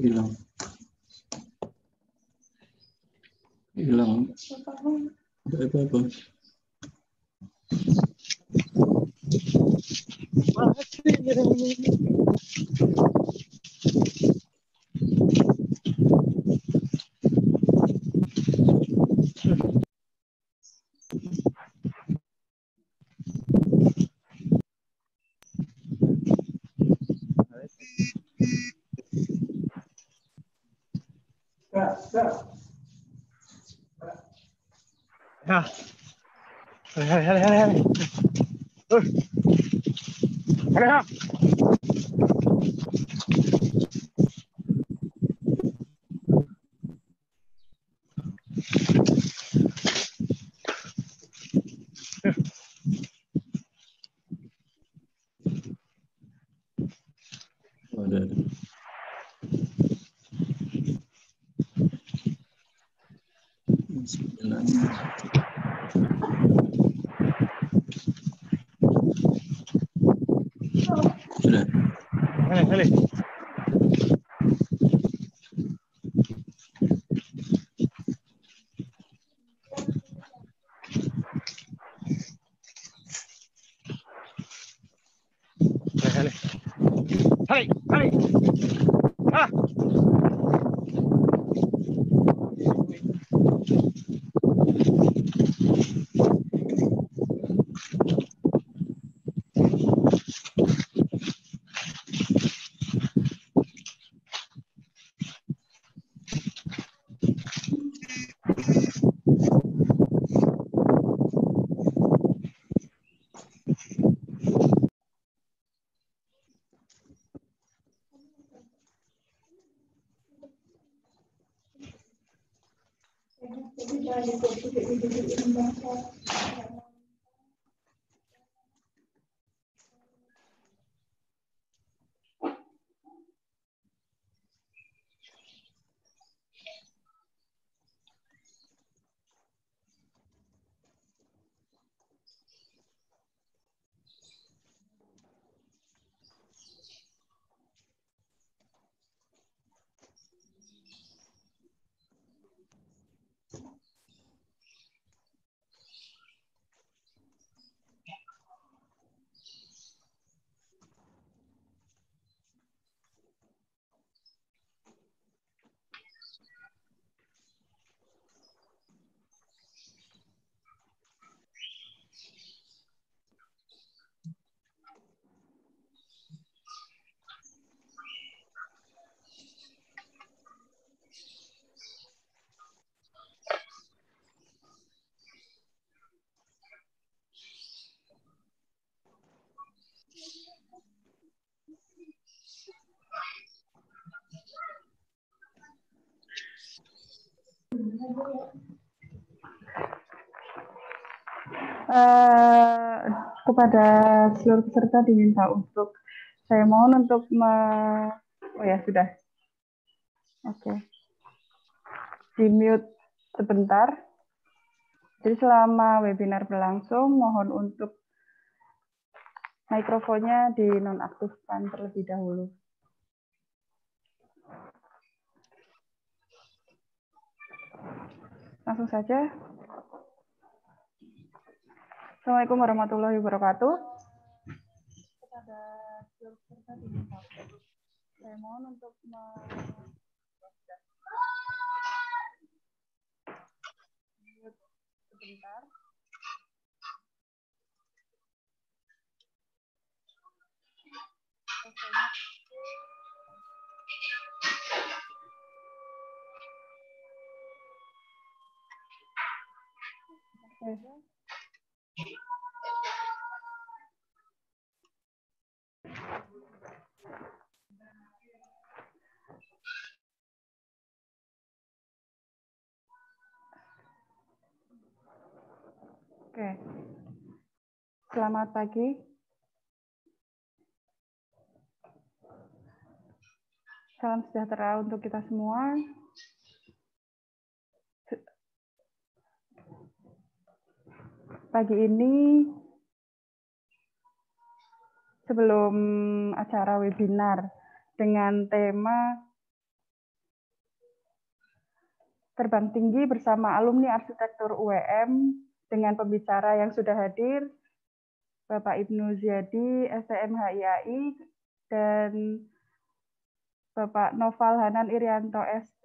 hilang hilang ada apa 下来下来下来下来哎快点上 is equal to 80 degree in Eh, kepada seluruh peserta diminta untuk saya mohon untuk me, oh ya sudah. Oke. Di mute sebentar. Jadi selama webinar berlangsung mohon untuk mikrofonnya dinonaktifkan terlebih dahulu langsung saja Assalamualaikum warahmatullahi wabarakatuh. Kepada saya mohon untuk sebentar. Oke. Oke. Selamat pagi. Salam sejahtera untuk kita semua. Pagi ini, sebelum acara webinar dengan tema Terbang Tinggi bersama alumni arsitektur UEM dengan pembicara yang sudah hadir, Bapak Ibnu Ziyadi, STM HIAI, dan Bapak Noval Hanan Irianto ST,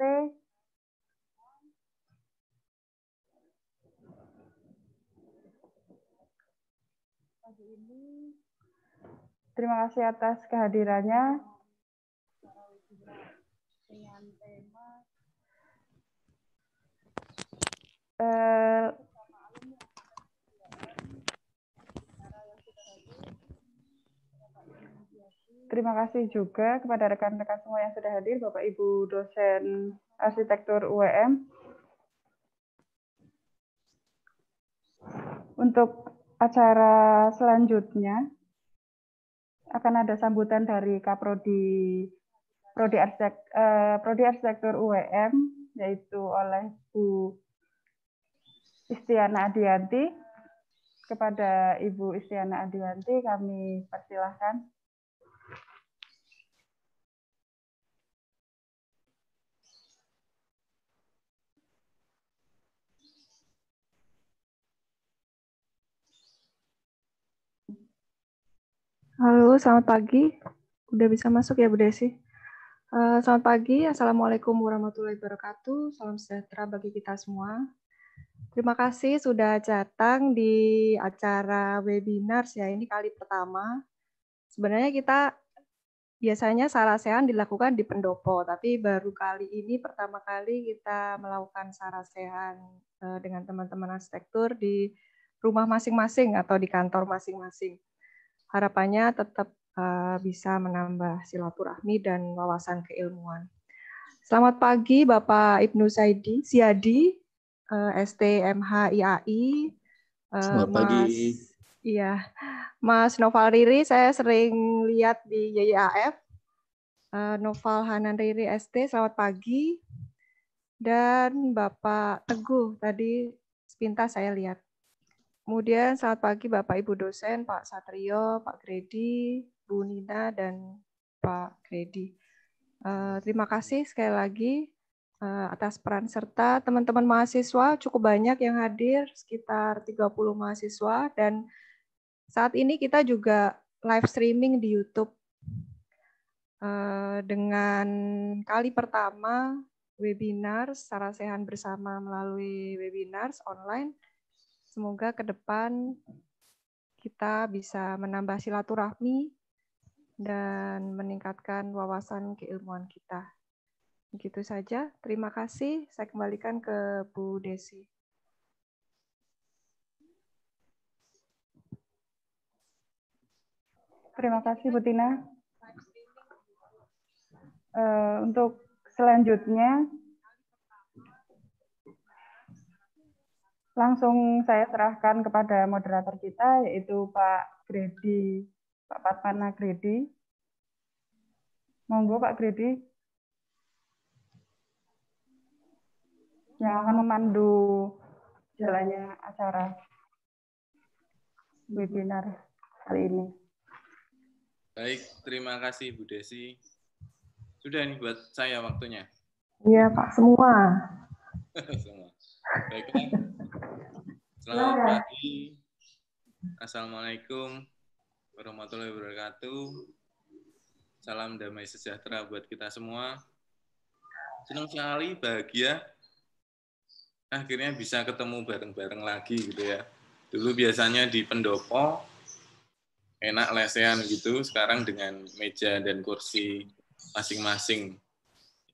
terima kasih atas kehadirannya eh, Terima kasih juga kepada rekan-rekan semua yang sudah hadir, Bapak Ibu dosen arsitektur UEM. Untuk acara selanjutnya akan ada sambutan dari Kaprodi Prodi Arsitek, eh, Prodi Arsitektur UEM yaitu oleh Bu Istiana Adianti. Kepada Ibu Istiana Adianti kami persilahkan. Halo, selamat pagi. Udah bisa masuk ya Bu Desi? Uh, selamat pagi, Assalamualaikum warahmatullahi wabarakatuh. Salam sejahtera bagi kita semua. Terima kasih sudah datang di acara webinar ya ini kali pertama. Sebenarnya kita biasanya sarasehan dilakukan di pendopo, tapi baru kali ini pertama kali kita melakukan sarasehan uh, dengan teman-teman arsitektur di rumah masing-masing atau di kantor masing-masing harapannya tetap uh, bisa menambah silaturahmi dan wawasan keilmuan. Selamat pagi Bapak Ibnu Saidi, Siadi, uh, STMH IAI. Uh, Selamat Mas, pagi. Iya, Mas Noval Riri, saya sering lihat di YIAF. Uh, Noval Hanan Riri ST, selamat pagi. Dan Bapak Teguh, tadi sepintas saya lihat. Kemudian selamat pagi Bapak Ibu dosen, Pak Satrio, Pak Gredi, Bu Nina, dan Pak Gredi. Uh, terima kasih sekali lagi uh, atas peran serta teman-teman mahasiswa cukup banyak yang hadir, sekitar 30 mahasiswa, dan saat ini kita juga live streaming di YouTube uh, dengan kali pertama webinar secara sehan bersama melalui webinars online Semoga ke depan kita bisa menambah silaturahmi dan meningkatkan wawasan keilmuan kita. Begitu saja. Terima kasih. Saya kembalikan ke Bu Desi. Terima kasih Bu Tina. Uh, untuk selanjutnya langsung saya serahkan kepada moderator kita yaitu Pak Gredi, Pak Patmana Gredi. Monggo Pak Gredi. Yang akan memandu jalannya acara webinar kali ini. Baik, terima kasih Bu Desi. Sudah ini buat saya waktunya. Iya Pak, semua. semua. Baiklah. Selamat pagi. Assalamualaikum warahmatullahi wabarakatuh. Salam damai sejahtera buat kita semua. Senang sekali, bahagia. Akhirnya bisa ketemu bareng-bareng lagi gitu ya. Dulu biasanya di pendopo, enak lesehan gitu. Sekarang dengan meja dan kursi masing-masing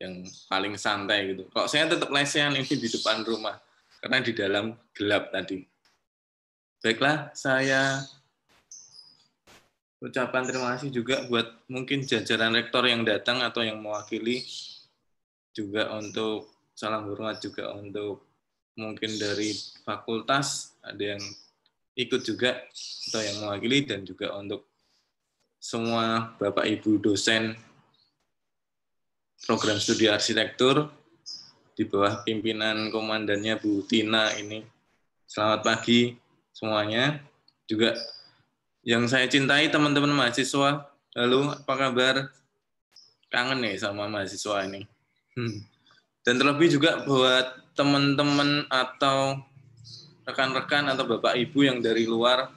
yang paling santai gitu. Kok saya tetap lesehan ini di depan rumah karena di dalam gelap tadi. Baiklah, saya ucapan terima kasih juga buat mungkin jajaran rektor yang datang atau yang mewakili juga untuk salam hormat juga untuk mungkin dari fakultas ada yang ikut juga atau yang mewakili dan juga untuk semua Bapak Ibu dosen program studi arsitektur di bawah pimpinan komandannya Bu Tina ini. Selamat pagi semuanya. Juga yang saya cintai teman-teman mahasiswa. Halo, apa kabar? Kangen nih sama mahasiswa ini. Hmm. Dan terlebih juga buat teman-teman atau rekan-rekan atau Bapak Ibu yang dari luar.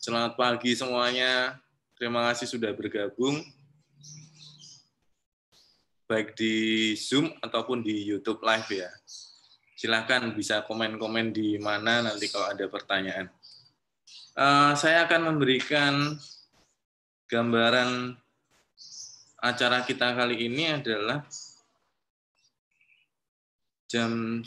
Selamat pagi semuanya. Terima kasih sudah bergabung. Baik di Zoom ataupun di YouTube Live ya. Silahkan bisa komen-komen di mana nanti kalau ada pertanyaan. Uh, saya akan memberikan gambaran acara kita kali ini adalah jam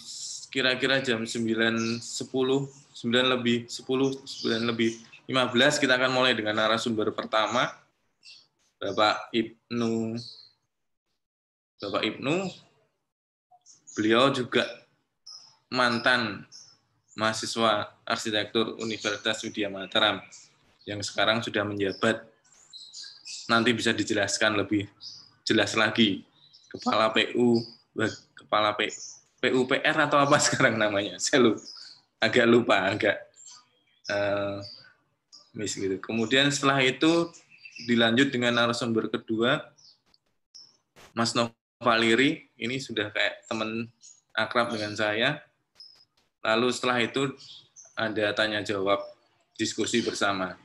kira-kira jam 9.10, 9 lebih 10, 9 lebih 15 kita akan mulai dengan narasumber pertama, Bapak Ibnu. Bapak Ibnu, beliau juga mantan mahasiswa arsitektur Universitas Widya Mataram yang sekarang sudah menjabat. Nanti bisa dijelaskan lebih jelas lagi kepala PU, kepala PU PUPR atau apa sekarang namanya? Saya lupa, agak lupa, agak uh, miss gitu. Kemudian setelah itu dilanjut dengan narasumber kedua, Mas Novaliri, ini sudah kayak teman akrab dengan saya. Lalu setelah itu ada tanya jawab diskusi bersama.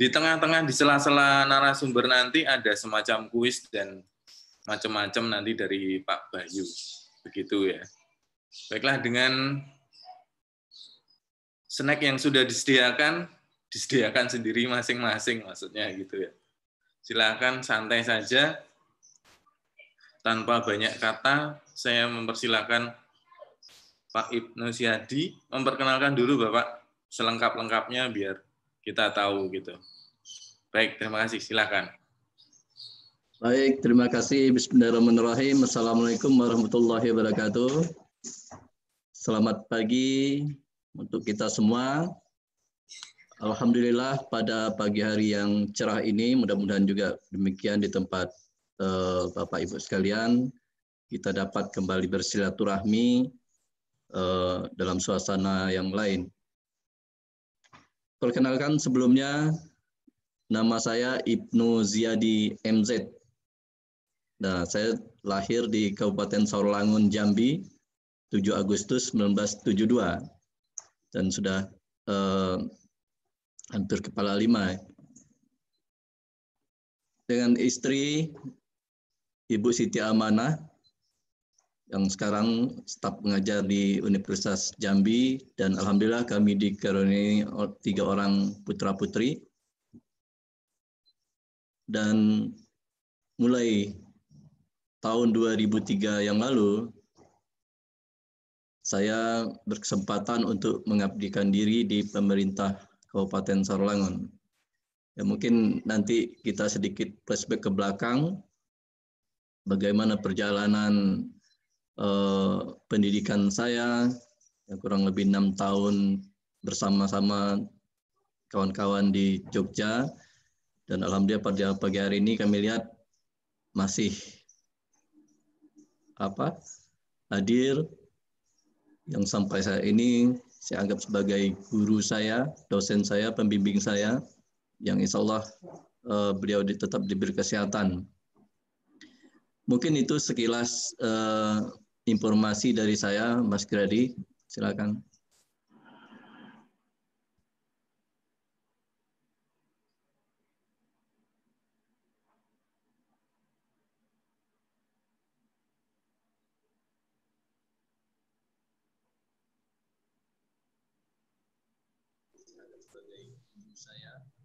Di tengah-tengah di sela-sela narasumber nanti ada semacam kuis dan macam-macam nanti dari Pak Bayu. Begitu ya. Baiklah dengan snack yang sudah disediakan, disediakan sendiri masing-masing maksudnya gitu ya. Silakan santai saja tanpa banyak kata. Saya mempersilahkan Pak Ibnu Siadi memperkenalkan dulu Bapak selengkap-lengkapnya biar kita tahu gitu. Baik, terima kasih. Silakan. Baik, terima kasih. Bismillahirrahmanirrahim. Assalamualaikum warahmatullahi wabarakatuh. Selamat pagi untuk kita semua. Alhamdulillah pada pagi hari yang cerah ini, mudah-mudahan juga demikian di tempat uh, Bapak Ibu sekalian, kita dapat kembali bersilaturahmi uh, dalam suasana yang lain. Perkenalkan sebelumnya, nama saya Ibnu Ziyadi MZ Nah, saya lahir di Kabupaten Sarolangun, Jambi, 7 Agustus 1972 dan sudah eh, hampir kepala lima. Dengan istri Ibu Siti Amanah yang sekarang staf mengajar di Universitas Jambi dan alhamdulillah kami dikaruniai tiga orang putra putri dan mulai tahun 2003 yang lalu, saya berkesempatan untuk mengabdikan diri di pemerintah Kabupaten Sarolangun. Ya, mungkin nanti kita sedikit flashback ke belakang, bagaimana perjalanan eh, pendidikan saya, yang kurang lebih enam tahun bersama-sama kawan-kawan di Jogja, dan alhamdulillah pada pagi hari ini kami lihat masih apa hadir yang sampai saya ini saya anggap sebagai guru saya, dosen saya, pembimbing saya, yang insya Allah uh, beliau tetap diberi kesehatan. Mungkin itu sekilas uh, informasi dari saya, Mas Gradi. Silakan.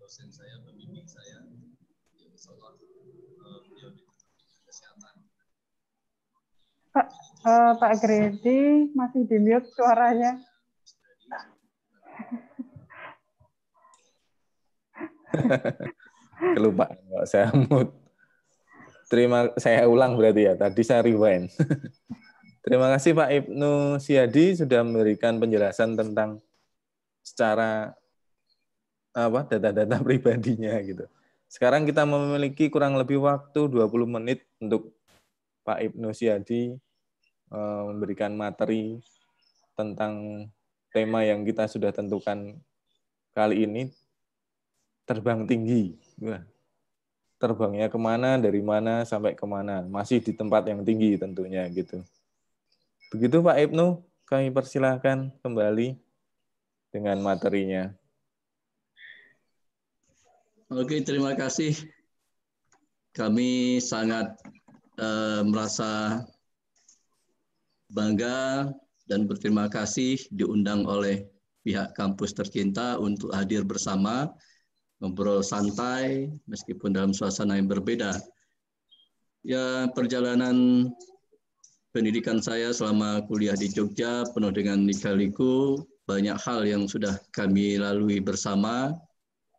dosen saya, pembimbing saya, yang Allah uh, beliau Pak, uh, Pak Gredi masih di mute suaranya. Kelupaan kok saya mute. Terima saya ulang berarti ya. Tadi saya rewind. Terima kasih Pak Ibnu Siadi sudah memberikan penjelasan tentang secara apa data-data pribadinya gitu. Sekarang kita memiliki kurang lebih waktu 20 menit untuk Pak Ibnu Siadi eh, memberikan materi tentang tema yang kita sudah tentukan kali ini, terbang tinggi. Terbangnya ke mana, dari mana, sampai ke mana. Masih di tempat yang tinggi tentunya. gitu. Begitu Pak Ibnu, kami persilahkan kembali dengan materinya. Oke, terima kasih. Kami sangat uh, merasa bangga dan berterima kasih diundang oleh pihak kampus tercinta untuk hadir bersama, ngobrol santai meskipun dalam suasana yang berbeda. Ya, perjalanan pendidikan saya selama kuliah di Jogja penuh dengan lika-liku, banyak hal yang sudah kami lalui bersama,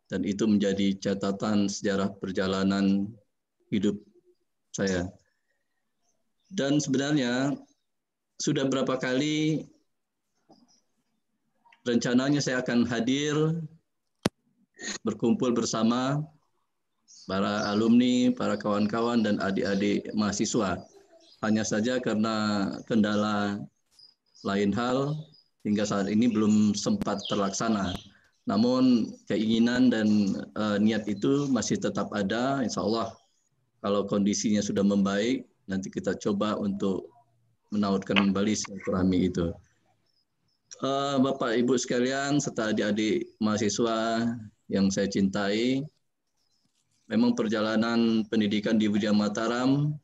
dan itu menjadi catatan sejarah perjalanan hidup saya. Dan sebenarnya sudah berapa kali rencananya saya akan hadir berkumpul bersama para alumni, para kawan-kawan dan adik-adik mahasiswa. Hanya saja karena kendala lain hal hingga saat ini belum sempat terlaksana. Namun keinginan dan uh, niat itu masih tetap ada. Insya Allah kalau kondisinya sudah membaik, nanti kita coba untuk menautkan kembali silaturahmi itu. Uh, Bapak Ibu sekalian serta adik-adik mahasiswa yang saya cintai, memang perjalanan pendidikan di Widya Mataram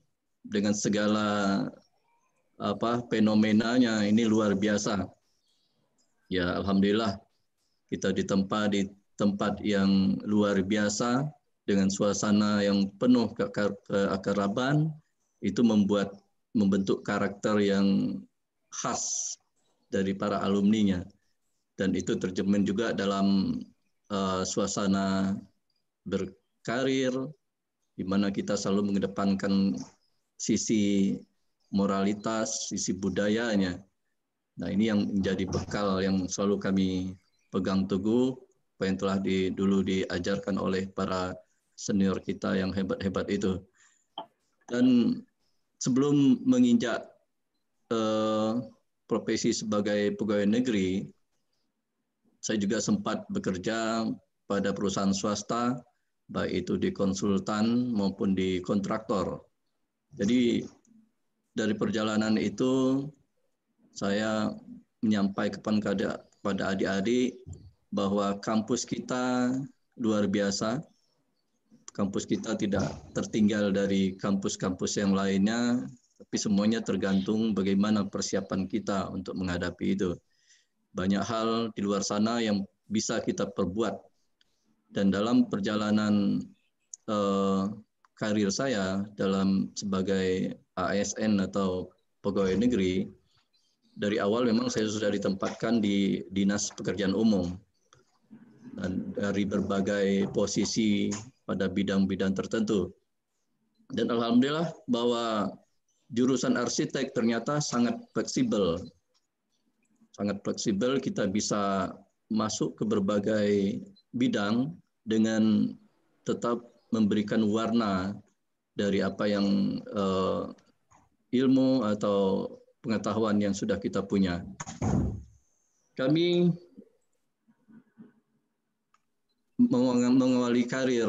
dengan segala apa fenomenanya ini luar biasa. Ya alhamdulillah kita ditempa di tempat yang luar biasa dengan suasana yang penuh ke keakraban itu membuat membentuk karakter yang khas dari para alumninya dan itu terjemahan juga dalam uh, suasana berkarir di mana kita selalu mengedepankan sisi moralitas, sisi budayanya. Nah, ini yang menjadi bekal yang selalu kami pegang teguh apa yang telah di, dulu diajarkan oleh para senior kita yang hebat-hebat itu. Dan sebelum menginjak eh, profesi sebagai pegawai negeri, saya juga sempat bekerja pada perusahaan swasta, baik itu di konsultan maupun di kontraktor. Jadi dari perjalanan itu saya menyampaikan kepada pada adik-adik bahwa kampus kita luar biasa. Kampus kita tidak tertinggal dari kampus-kampus yang lainnya, tapi semuanya tergantung bagaimana persiapan kita untuk menghadapi itu. Banyak hal di luar sana yang bisa kita perbuat. Dan dalam perjalanan eh, karir saya dalam sebagai ASN atau pegawai negeri, dari awal memang saya sudah ditempatkan di dinas pekerjaan umum dan dari berbagai posisi pada bidang-bidang tertentu. Dan alhamdulillah bahwa jurusan arsitek ternyata sangat fleksibel. Sangat fleksibel kita bisa masuk ke berbagai bidang dengan tetap memberikan warna dari apa yang uh, ilmu atau pengetahuan yang sudah kita punya. Kami mengawali karir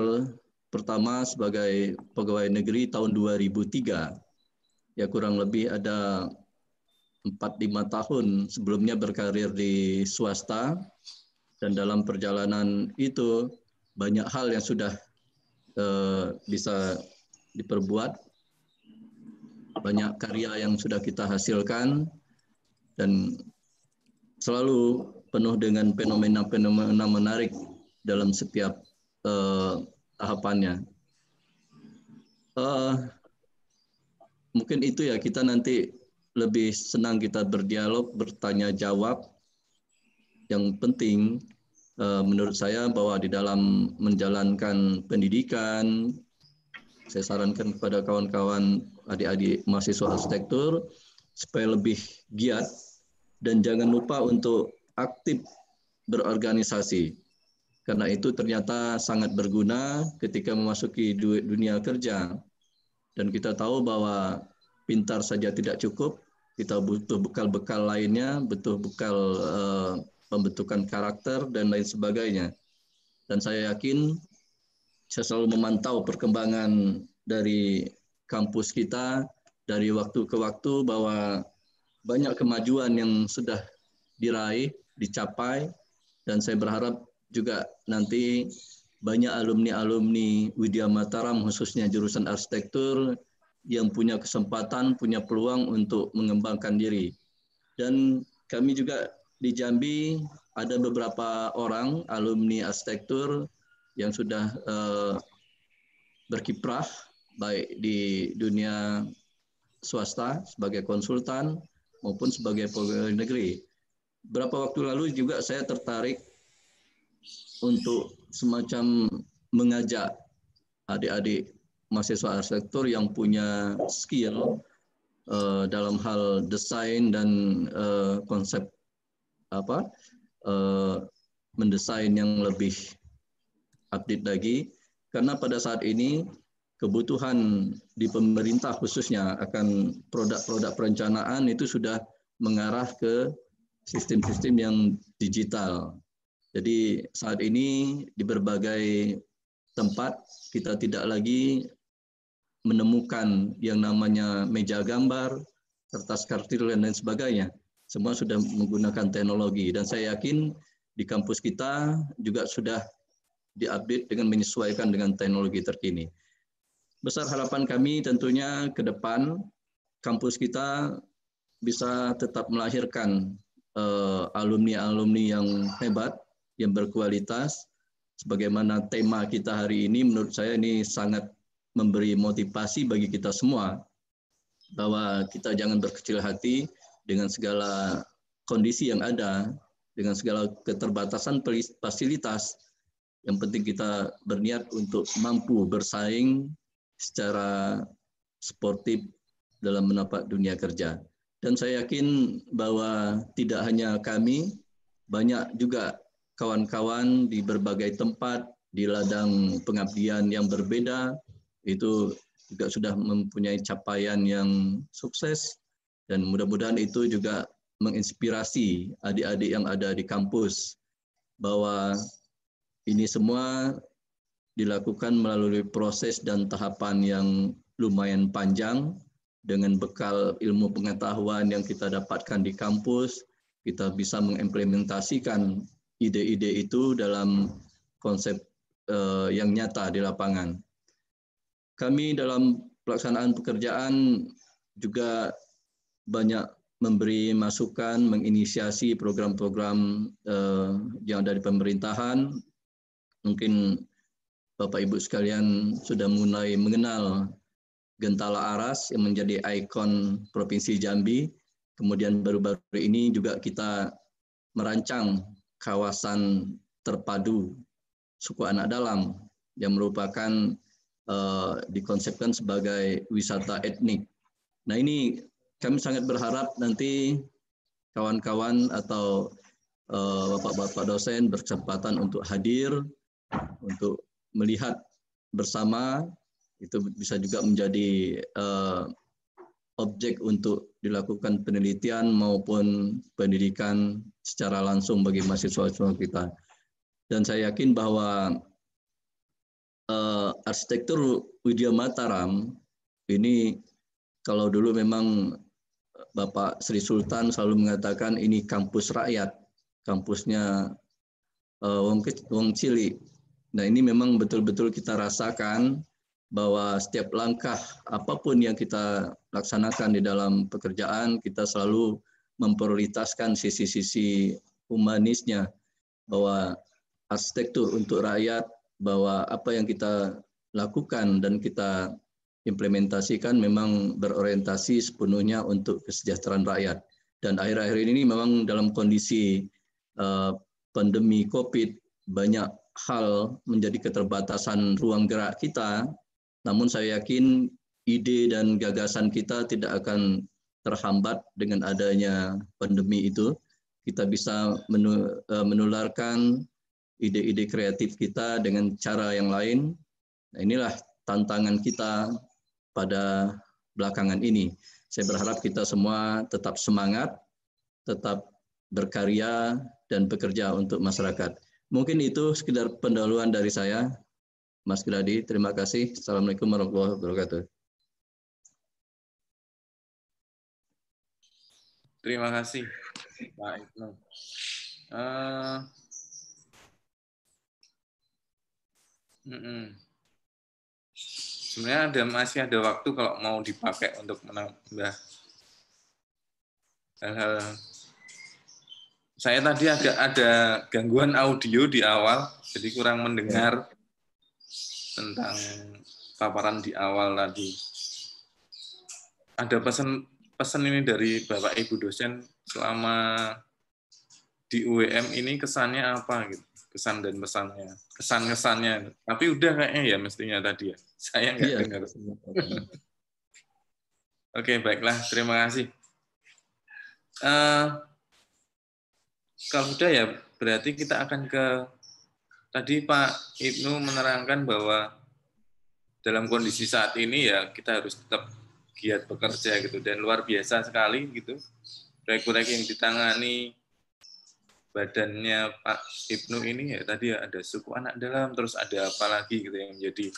pertama sebagai pegawai negeri tahun 2003. Ya kurang lebih ada 4-5 tahun sebelumnya berkarir di swasta dan dalam perjalanan itu banyak hal yang sudah uh, bisa diperbuat banyak karya yang sudah kita hasilkan dan selalu penuh dengan fenomena-fenomena menarik dalam setiap uh, tahapannya. Uh, mungkin itu ya kita nanti lebih senang kita berdialog, bertanya jawab. Yang penting uh, menurut saya bahwa di dalam menjalankan pendidikan, saya sarankan kepada kawan-kawan adik-adik mahasiswa arsitektur supaya lebih giat dan jangan lupa untuk aktif berorganisasi. Karena itu ternyata sangat berguna ketika memasuki dunia kerja. Dan kita tahu bahwa pintar saja tidak cukup, kita butuh bekal-bekal lainnya, butuh bekal uh, pembentukan karakter dan lain sebagainya. Dan saya yakin saya selalu memantau perkembangan dari kampus kita dari waktu ke waktu bahwa banyak kemajuan yang sudah diraih, dicapai, dan saya berharap juga nanti banyak alumni-alumni Widya Mataram khususnya jurusan arsitektur yang punya kesempatan, punya peluang untuk mengembangkan diri. Dan kami juga di Jambi ada beberapa orang alumni arsitektur yang sudah uh, berkiprah baik di dunia swasta sebagai konsultan maupun sebagai pegawai negeri. Berapa waktu lalu juga saya tertarik untuk semacam mengajak adik-adik mahasiswa arsitektur yang punya skill uh, dalam hal desain dan uh, konsep apa uh, mendesain yang lebih update lagi karena pada saat ini kebutuhan di pemerintah khususnya akan produk-produk perencanaan itu sudah mengarah ke sistem-sistem yang digital jadi saat ini di berbagai tempat kita tidak lagi menemukan yang namanya meja gambar, kertas kartil dan lain sebagainya. Semua sudah menggunakan teknologi dan saya yakin di kampus kita juga sudah diupdate dengan menyesuaikan dengan teknologi terkini. Besar harapan kami tentunya ke depan kampus kita bisa tetap melahirkan eh, alumni-alumni alumni -alumni yang hebat yang berkualitas. Sebagaimana tema kita hari ini, menurut saya ini sangat memberi motivasi bagi kita semua bahwa kita jangan berkecil hati dengan segala kondisi yang ada, dengan segala keterbatasan fasilitas. Yang penting kita berniat untuk mampu bersaing secara sportif dalam menapak dunia kerja. Dan saya yakin bahwa tidak hanya kami, banyak juga kawan-kawan di berbagai tempat di ladang pengabdian yang berbeda itu juga sudah mempunyai capaian yang sukses dan mudah-mudahan itu juga menginspirasi adik-adik yang ada di kampus bahwa ini semua dilakukan melalui proses dan tahapan yang lumayan panjang dengan bekal ilmu pengetahuan yang kita dapatkan di kampus kita bisa mengimplementasikan ide-ide itu dalam konsep uh, yang nyata di lapangan. Kami dalam pelaksanaan pekerjaan juga banyak memberi masukan, menginisiasi program-program uh, yang dari pemerintahan. Mungkin Bapak Ibu sekalian sudah mulai mengenal Gentala Aras yang menjadi ikon Provinsi Jambi. Kemudian baru-baru ini juga kita merancang kawasan terpadu suku anak dalam yang merupakan uh, dikonsepkan sebagai wisata etnik. Nah ini kami sangat berharap nanti kawan-kawan atau eh, bapak-bapak uh, dosen berkesempatan untuk hadir untuk melihat bersama itu bisa juga menjadi uh, objek untuk dilakukan penelitian maupun pendidikan secara langsung bagi mahasiswa-mahasiswa kita. Dan saya yakin bahwa uh, arsitektur Widya Mataram ini kalau dulu memang Bapak Sri Sultan selalu mengatakan ini kampus rakyat, kampusnya uh, Wong, Wong Cili. Nah ini memang betul-betul kita rasakan bahwa setiap langkah apa pun yang kita laksanakan di dalam pekerjaan, kita selalu memprioritaskan sisi-sisi humanisnya, bahwa arsitektur untuk rakyat, bahwa apa yang kita lakukan dan kita implementasikan memang berorientasi sepenuhnya untuk kesejahteraan rakyat. Dan akhir-akhir ini memang dalam kondisi uh, pandemi COVID, banyak hal menjadi keterbatasan ruang gerak kita namun saya yakin ide dan gagasan kita tidak akan terhambat dengan adanya pandemi itu. Kita bisa eh, menularkan ide-ide kreatif kita dengan cara yang lain. Nah, inilah tantangan kita pada belakangan ini. Saya berharap kita semua tetap semangat, tetap berkarya, dan bekerja untuk masyarakat. Mungkin itu sekedar pendahuluan dari saya. Mas Gradi, terima kasih. Assalamualaikum warahmatullahi wabarakatuh. Terima kasih, Pak Ibnu. Uh, mm -mm. Sebenarnya ada masih ada waktu kalau mau dipakai untuk menambah hal-hal. Saya tadi agak ada gangguan audio di awal, jadi kurang mendengar tentang paparan di awal tadi. Ada pesan pesan ini dari Bapak Ibu dosen selama di UWM ini kesannya apa gitu? Kesan dan pesannya kesan kesannya tapi udah kayaknya ya mestinya tadi ya. Saya nggak iya. dengar. Oke baiklah. Terima kasih. Uh, kalau sudah ya berarti kita akan ke tadi Pak Ibnu menerangkan bahwa dalam kondisi saat ini ya kita harus tetap giat bekerja gitu. Dan luar biasa sekali gitu. Proyek-proyek yang ditangani badannya Pak Ibnu ini ya tadi ya ada suku anak dalam terus ada apa lagi gitu yang menjadi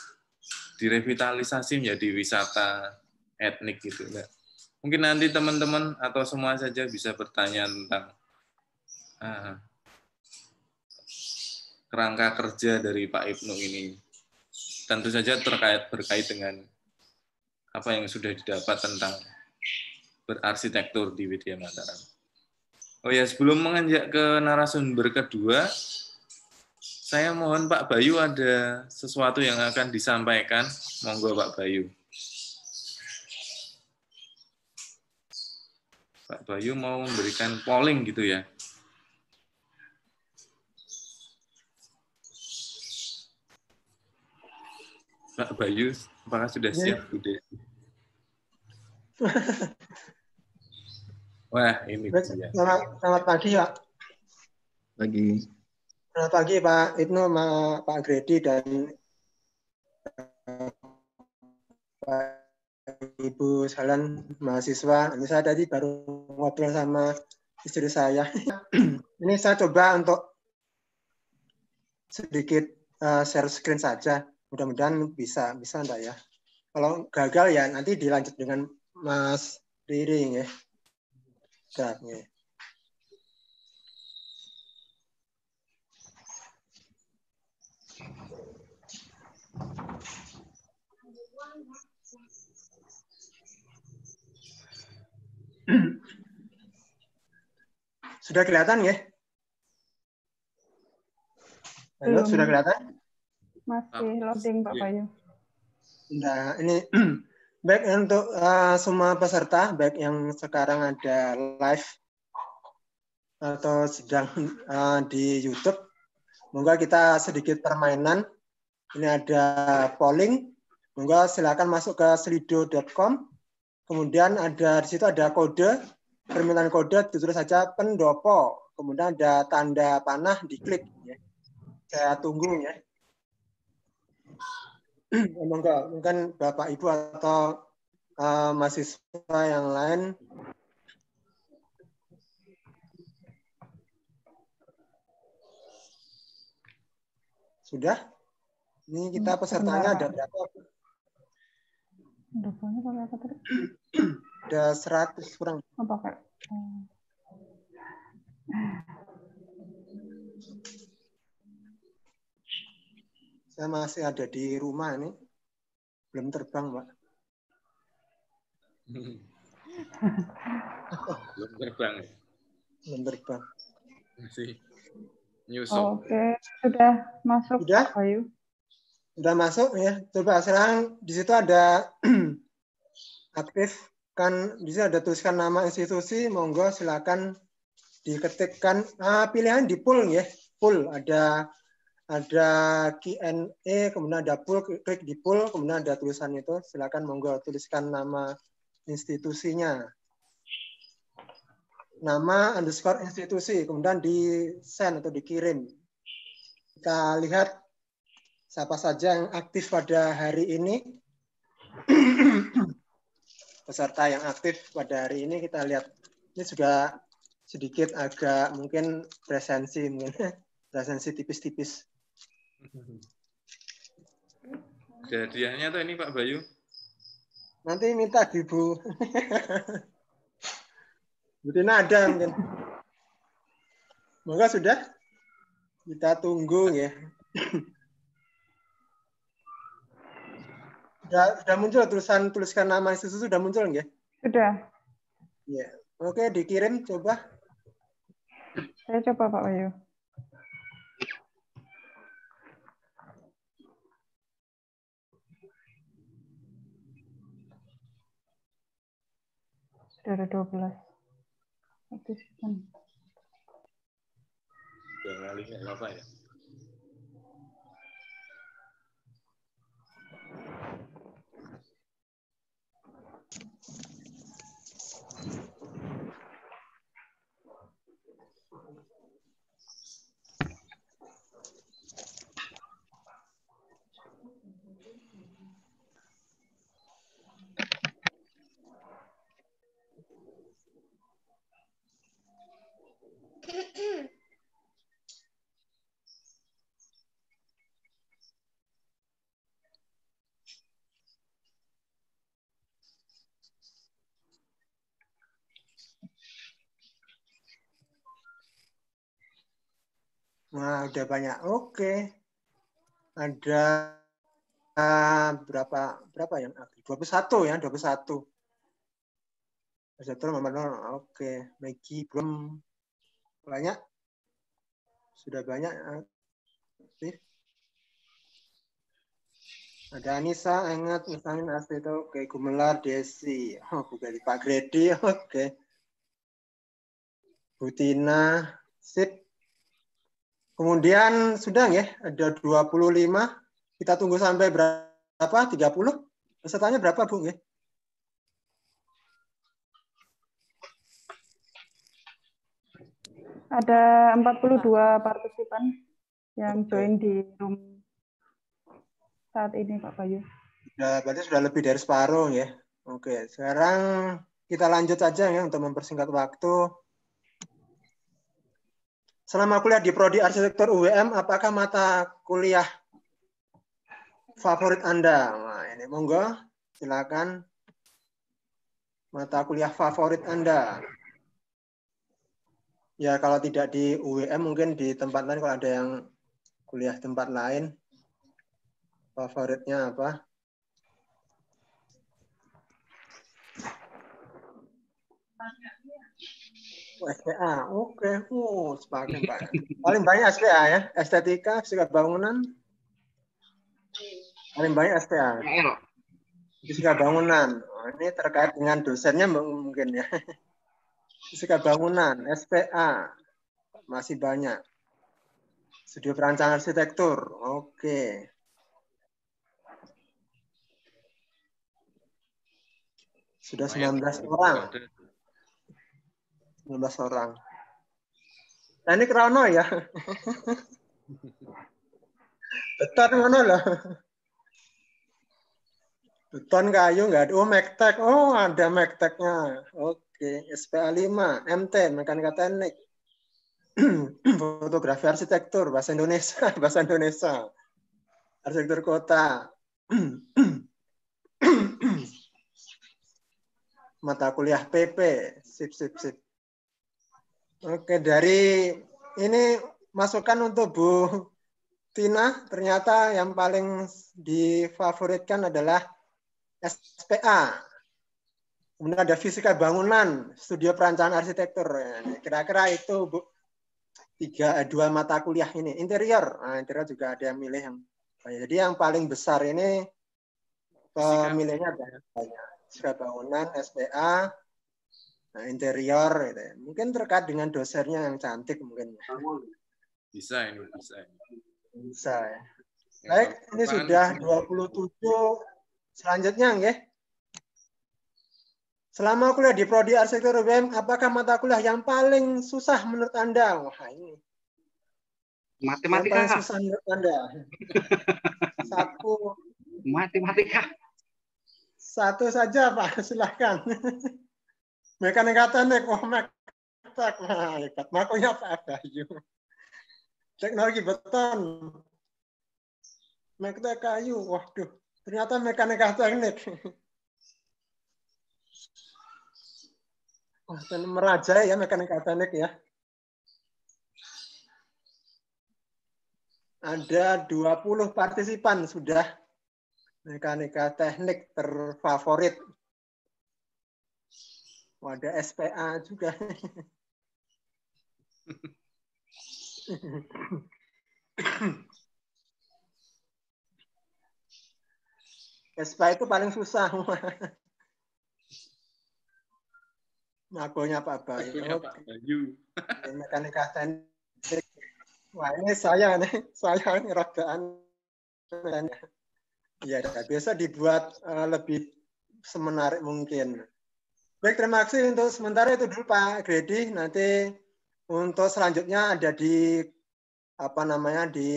direvitalisasi menjadi wisata etnik gitu nah, mungkin nanti teman-teman atau semua saja bisa bertanya tentang kerangka kerja dari Pak Ibnu ini tentu saja terkait berkait dengan apa yang sudah didapat tentang berarsitektur di Widya Mataram. Oh ya, sebelum menginjak ke narasumber kedua, saya mohon Pak Bayu ada sesuatu yang akan disampaikan. Monggo Pak Bayu. Pak Bayu mau memberikan polling gitu ya. Pak Bayu, apakah sudah iya. siap, Bude? Wah, ini dia. Selamat, selamat pagi, Pak. Pagi. Selamat pagi, Pak Ibnu, Pak Gredi, dan Pak Ibu sekalian mahasiswa. Ini saya tadi baru ngobrol sama istri saya. ini saya coba untuk sedikit uh, share screen saja. Mudah-mudahan bisa, bisa enggak ya? Kalau gagal ya nanti dilanjut dengan Mas Riring ya. Sudah, Sudah kelihatan ya? Halo, sudah kelihatan? Masih loading Pak Bayu. Nah, ini Baik untuk uh, semua peserta, baik yang sekarang ada live atau sedang uh, di YouTube, moga kita sedikit permainan. Ini ada polling, moga silakan masuk ke slido.com. Kemudian ada di situ ada kode, permintaan kode ditulis saja pendopo. Kemudian ada tanda panah, diklik. Ya. Saya tunggu ya. Monggo, mungkin Bapak Ibu atau uh, mahasiswa yang lain sudah? Ini kita pesertanya ada berapa? Ada 100 kurang. Oh, pakai. Saya masih ada di rumah ini. Belum terbang, Pak. Belum terbang. Belum terbang. Masih nyusul. Oke, sudah masuk. Sudah? Ayo. Sudah masuk ya. Coba sekarang di situ ada aktif kan di sini ada tuliskan nama institusi, monggo silakan diketikkan ah, pilihan di pool ya. Pool ada ada Q&A, kemudian ada pool, klik di pool, kemudian ada tulisan itu, silakan monggo tuliskan nama institusinya. Nama underscore institusi, kemudian di send atau dikirim. Kita lihat siapa saja yang aktif pada hari ini. Peserta yang aktif pada hari ini kita lihat ini sudah sedikit agak mungkin presensi mungkin presensi tipis-tipis. Ada hadiahnya tuh ini Pak Bayu. Nanti minta di Bu. Bu Tina ada mungkin. Semoga sudah. Kita tunggu ya. sudah, sudah muncul tulisan tuliskan nama institusi sudah muncul nggak? Sudah. Ya. Oke, dikirim coba. Saya coba Pak Bayu. Sudah ada 12. Aktifkan. Dua kali nggak apa ya. Nah, udah banyak. Oke. Ada uh, berapa berapa yang aktif? 21 ya, 21. Reseptor nomor 0. Oke, Maggie belum banyak. Sudah banyak aktif. Ada Anissa, Engat, misalnya Astito, oke, Gumelar, Desi, oh, bukan di Pak Gredi, oke. Butina, sip, Kemudian sudah ya, ada 25. Kita tunggu sampai berapa? 30? Pesertanya berapa, Bu? Ya? Ada 42 partisipan yang join di room saat ini, Pak Bayu. Sudah, berarti sudah lebih dari separuh ya. Oke, sekarang kita lanjut saja ya untuk mempersingkat waktu. Selama kuliah di Prodi Arsitektur UWM, apakah mata kuliah favorit Anda? Nah, ini monggo, silakan. Mata kuliah favorit Anda. Ya, kalau tidak di UWM, mungkin di tempat lain kalau ada yang kuliah tempat lain. Favoritnya apa? Oh, SPA, oke, okay. oh, banyak. Paling banyak SPA ya, estetika, fisika bangunan. Paling banyak SPA. Fisika bangunan. Oh, ini terkait dengan dosennya mungkin ya. Fisika bangunan, SPA, masih banyak. Studio perancangan arsitektur, oke. Sudah 19 orang. 19 orang. Nah ini krono ya. Beton mana loh. Beton kayu nggak ada. Oh, Mektek. Oh, ada Mekteknya. Oke, SPA 5, MT, Mekanika Teknik. Fotografi arsitektur, bahasa Indonesia, bahasa Indonesia. Arsitektur kota. Mata kuliah PP, sip, sip, sip. Oke, dari ini masukan untuk Bu Tina, ternyata yang paling difavoritkan adalah SPA. Kemudian ada fisika bangunan, studio perancangan arsitektur. Kira-kira itu Bu tiga dua mata kuliah ini. Interior, nah, interior juga ada yang milih yang banyak. Jadi yang paling besar ini pemilihnya banyak. Fisika bangunan, SPA, nah, interior gitu ya. Mungkin terkait dengan dosernya yang cantik mungkin. Bisa ini, bisa. Bisa ya. Baik, ini sudah 27 selanjutnya nggih. Selama kuliah di prodi arsitektur UBM, apakah mata kuliah yang paling susah menurut Anda? Wah, ini Matematika. Yang paling susah menurut Anda. Satu. Matematika. Satu saja Pak, silahkan. Mekanika teknik, wah mektek, wah hebat. Makunya Pak Bayu. Teknologi beton. Mektek kayu, waduh. Ternyata mekanika teknik. Wah, merajai ya mekanika teknik ya. Ada 20 partisipan sudah mekanika teknik terfavorit. Wadah SPA juga. SPA itu paling susah. Makonya Pak Bayu. Pak Bayu. Mekanika teknik. Wah ini saya nih, saya ini rodaan. Ya, biasa dibuat uh, lebih semenarik mungkin. Baik, terima kasih untuk sementara itu dulu Pak Gredi. Nanti untuk selanjutnya ada di apa namanya di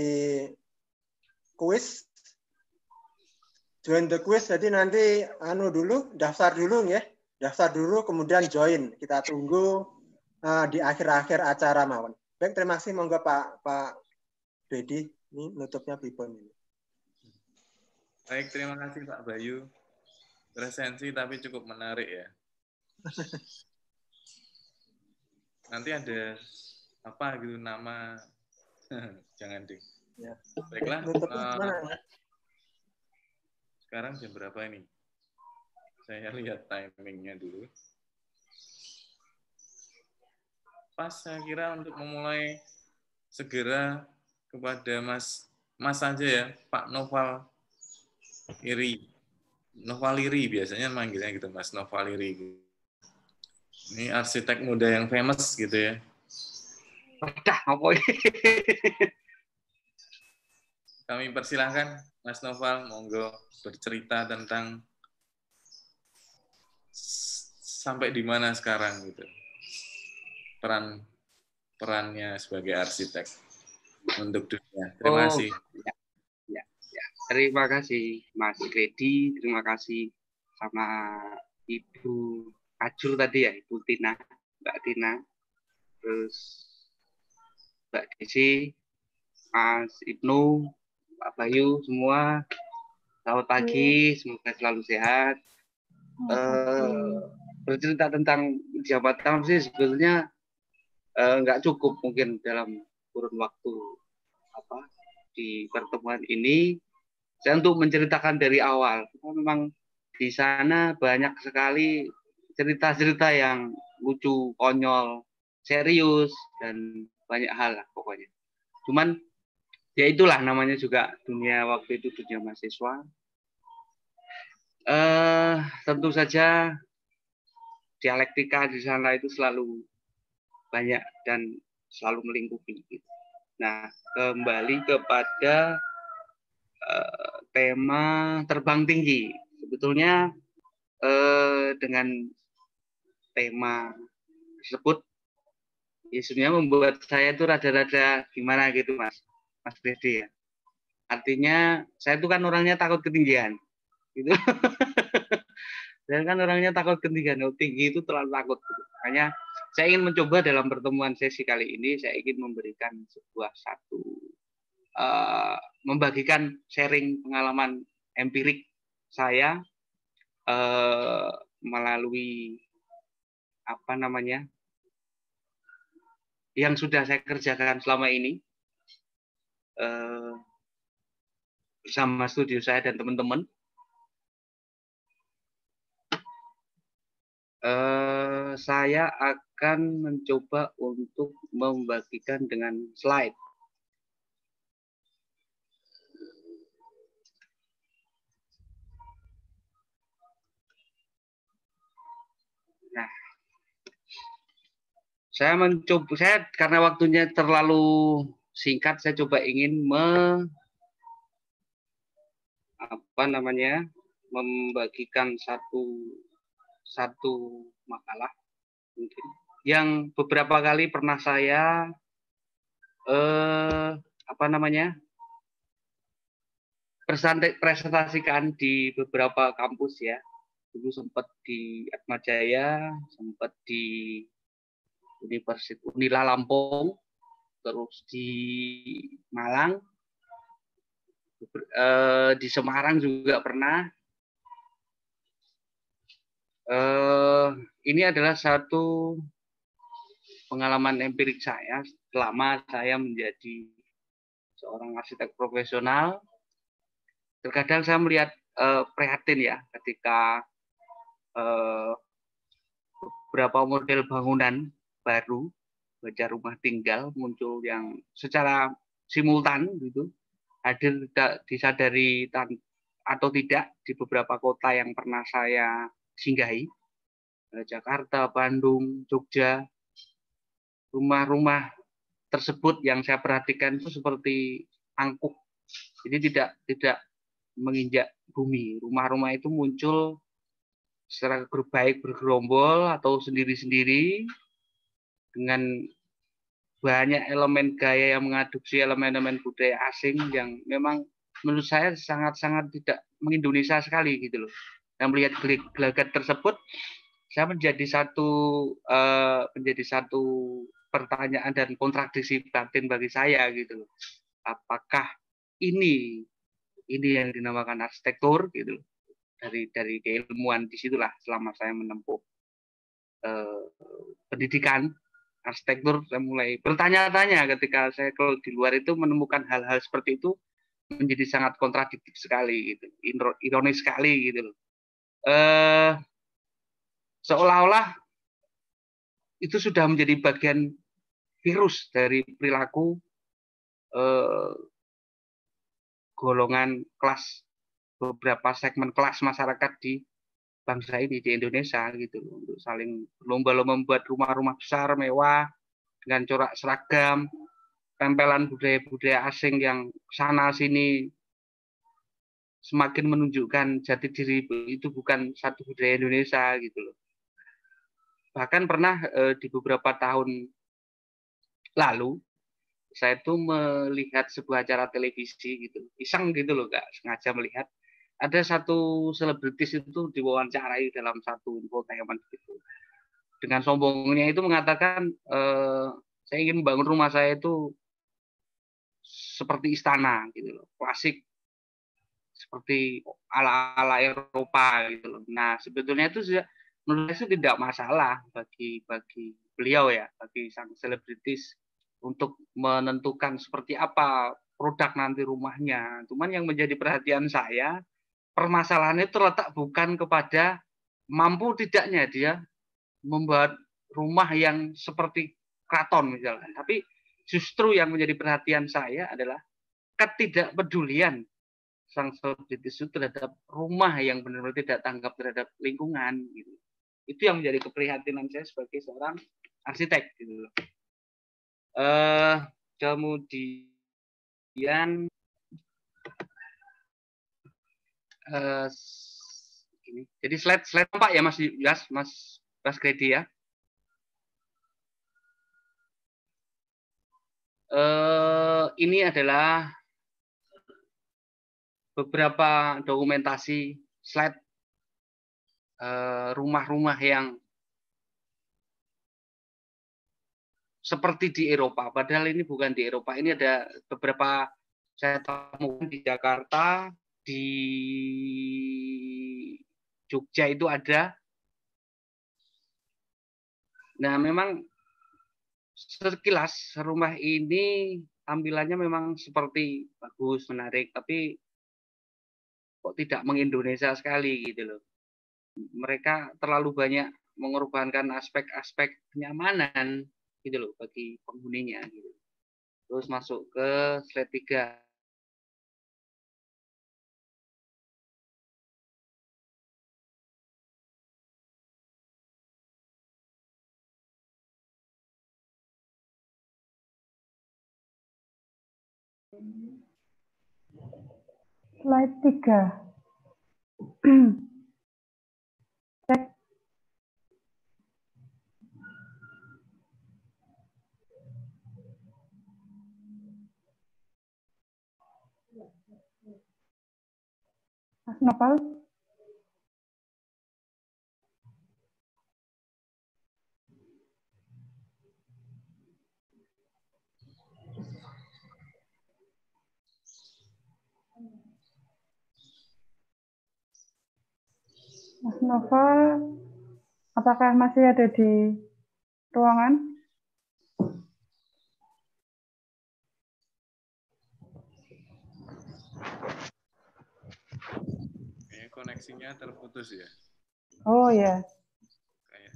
kuis. Join the quiz. Jadi nanti anu dulu, daftar dulu ya. Daftar dulu kemudian join. Kita tunggu uh, di akhir-akhir acara mawon. Baik, terima kasih monggo Pak Pak Gredi. Ini nutupnya Bipon ini. Baik, terima kasih Pak Bayu. Presensi tapi cukup menarik ya. Nanti ada apa gitu nama jangan ding. Ya. Baiklah. Uh, sekarang jam berapa ini? Saya lihat timingnya dulu. Pas saya kira untuk memulai segera kepada Mas Mas saja ya, Pak Noval Iri. Novaliri biasanya manggilnya gitu Mas Novaliri. Ini arsitek muda yang famous gitu ya. Udah, apa Kami persilahkan Mas Noval, monggo bercerita tentang sampai di mana sekarang gitu. Peran perannya sebagai arsitek untuk dunia. Terima Oh, kasih. ya, ya, ya. Terima kasih Mas Gredi, terima kasih sama Ibu Ajul tadi ya, Ibu Tina, Mbak Tina, terus Mbak Desi, Mas Ibnu, Pak Bayu, semua. Selamat pagi, semoga selalu sehat. Eh, bercerita tentang jabatan sih sebetulnya eh, nggak cukup mungkin dalam kurun waktu apa di pertemuan ini saya untuk menceritakan dari awal karena memang di sana banyak sekali cerita-cerita yang lucu, konyol, serius dan banyak hal lah pokoknya. Cuman ya itulah namanya juga dunia waktu itu dunia mahasiswa. Eh tentu saja dialektika di sana itu selalu banyak dan selalu melingkupi. Nah, kembali kepada uh, tema terbang tinggi. Sebetulnya uh, dengan tema tersebut, ya membuat saya itu rada-rada gimana gitu, Mas, Mas Dede ya. Artinya saya itu kan orangnya takut ketinggian, gitu. Dan kan orangnya takut ketinggian, oh, tinggi itu terlalu takut. Gitu. Makanya saya ingin mencoba dalam pertemuan sesi kali ini, saya ingin memberikan sebuah satu, uh, membagikan sharing pengalaman empirik saya uh, melalui apa namanya yang sudah saya kerjakan selama ini uh, bersama studio saya dan teman-teman. Uh, saya akan mencoba untuk membagikan dengan slide. Nah, saya mencoba, saya karena waktunya terlalu singkat, saya coba ingin me, apa namanya, membagikan satu satu makalah mungkin yang beberapa kali pernah saya eh, apa namanya presentasikan di beberapa kampus ya. Dulu sempat di Atmajaya, sempat di Universitas Unila Lampung, terus di Malang, eh, di Semarang juga pernah. Eh, ini adalah satu pengalaman empirik saya selama saya menjadi seorang arsitek profesional. Terkadang saya melihat uh, prihatin ya ketika uh, beberapa model bangunan baru baca rumah tinggal muncul yang secara simultan gitu hadir tidak disadari atau tidak di beberapa kota yang pernah saya singgahi eh, Jakarta, Bandung, Jogja rumah-rumah tersebut yang saya perhatikan itu seperti angkuk jadi tidak tidak menginjak bumi. Rumah-rumah itu muncul secara baik bergerombol atau sendiri-sendiri dengan banyak elemen gaya yang mengadopsi elemen-elemen budaya asing yang memang menurut saya sangat-sangat tidak mengindonesia sekali gitu loh. Dan melihat gelagat tersebut, saya menjadi satu uh, menjadi satu pertanyaan dan kontradiksi batin bagi saya gitu. Apakah ini ini yang dinamakan arsitektur gitu dari dari keilmuan di situlah selama saya menempuh eh, pendidikan arsitektur saya mulai bertanya-tanya ketika saya kalau di luar itu menemukan hal-hal seperti itu menjadi sangat kontradiktif sekali gitu ironis sekali gitu eh, seolah-olah itu sudah menjadi bagian virus dari perilaku eh, golongan kelas beberapa segmen kelas masyarakat di bangsa ini di Indonesia gitu untuk saling lomba-lomba membuat rumah-rumah besar mewah dengan corak seragam tempelan budaya-budaya asing yang sana sini semakin menunjukkan jati diri itu bukan satu budaya Indonesia gitu loh. Bahkan pernah eh, di beberapa tahun lalu saya tuh melihat sebuah acara televisi gitu iseng gitu loh gak sengaja melihat. Ada satu selebritis itu diwawancarai dalam satu infotainment gitu. Dengan sombongnya itu mengatakan e, saya ingin membangun rumah saya itu seperti istana gitu loh. Klasik seperti ala ala Eropa gitu loh nah sebetulnya itu menurut saya tidak masalah bagi bagi beliau ya bagi sang selebritis untuk menentukan seperti apa produk nanti rumahnya. Cuman yang menjadi perhatian saya, permasalahannya terletak bukan kepada mampu tidaknya dia membuat rumah yang seperti keraton misalnya. Tapi justru yang menjadi perhatian saya adalah ketidakpedulian selebritis itu terhadap rumah yang benar-benar tidak tanggap terhadap lingkungan gitu. Itu yang menjadi keprihatinan saya sebagai seorang arsitek gitu Uh, kemudian uh, ini. Jadi slide slide nampak ya Mas Yas, Mas Mas Gredi ya. Uh, ini adalah beberapa dokumentasi slide rumah-rumah uh, yang seperti di Eropa. Padahal ini bukan di Eropa. Ini ada beberapa saya temukan di Jakarta, di Jogja itu ada. Nah, memang sekilas rumah ini tampilannya memang seperti bagus, menarik, tapi kok tidak mengindonesia sekali gitu loh. Mereka terlalu banyak mengorbankan aspek-aspek kenyamanan gitu loh bagi penghuninya gitu. Terus masuk ke slide 3. Slide 3. Cek. Mas Nopal, Mas Noval, apakah masih ada di ruangan? Kayaknya koneksinya terputus ya. Oh ya, Kayaknya.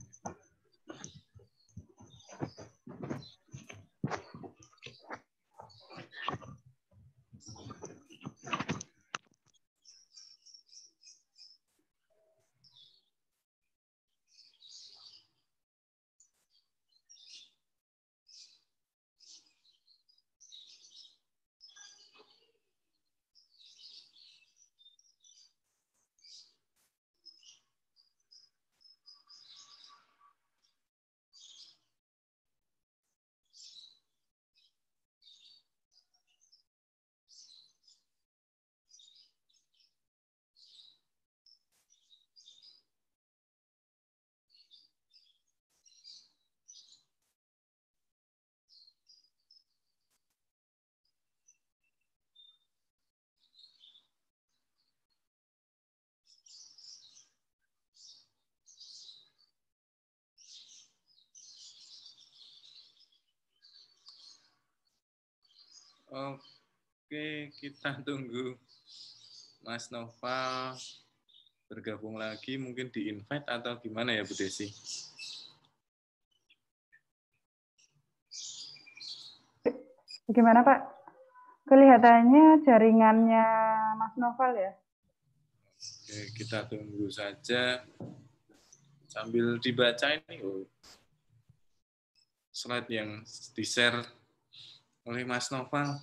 Oke, kita tunggu Mas Noval bergabung lagi, mungkin di invite atau gimana ya Bu Desi? bagaimana Pak? Kelihatannya jaringannya Mas Noval ya? Oke, kita tunggu saja sambil dibaca ini oh, slide yang di-share oleh Mas Noval.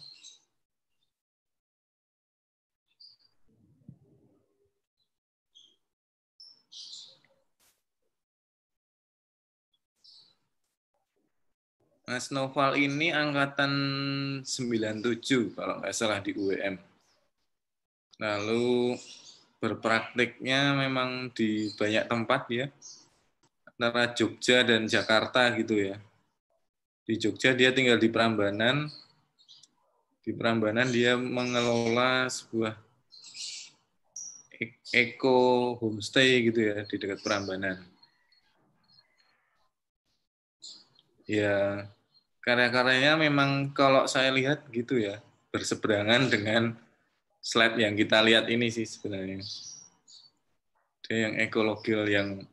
Mas Noval ini angkatan 97 kalau nggak salah di UEM. Lalu berpraktiknya memang di banyak tempat ya, antara Jogja dan Jakarta gitu ya. Di Jogja dia tinggal di Prambanan, di Prambanan dia mengelola sebuah eco homestay gitu ya di dekat Prambanan. Ya, karya-karyanya memang kalau saya lihat gitu ya, berseberangan dengan slide yang kita lihat ini sih sebenarnya. Dia yang ekologil, yang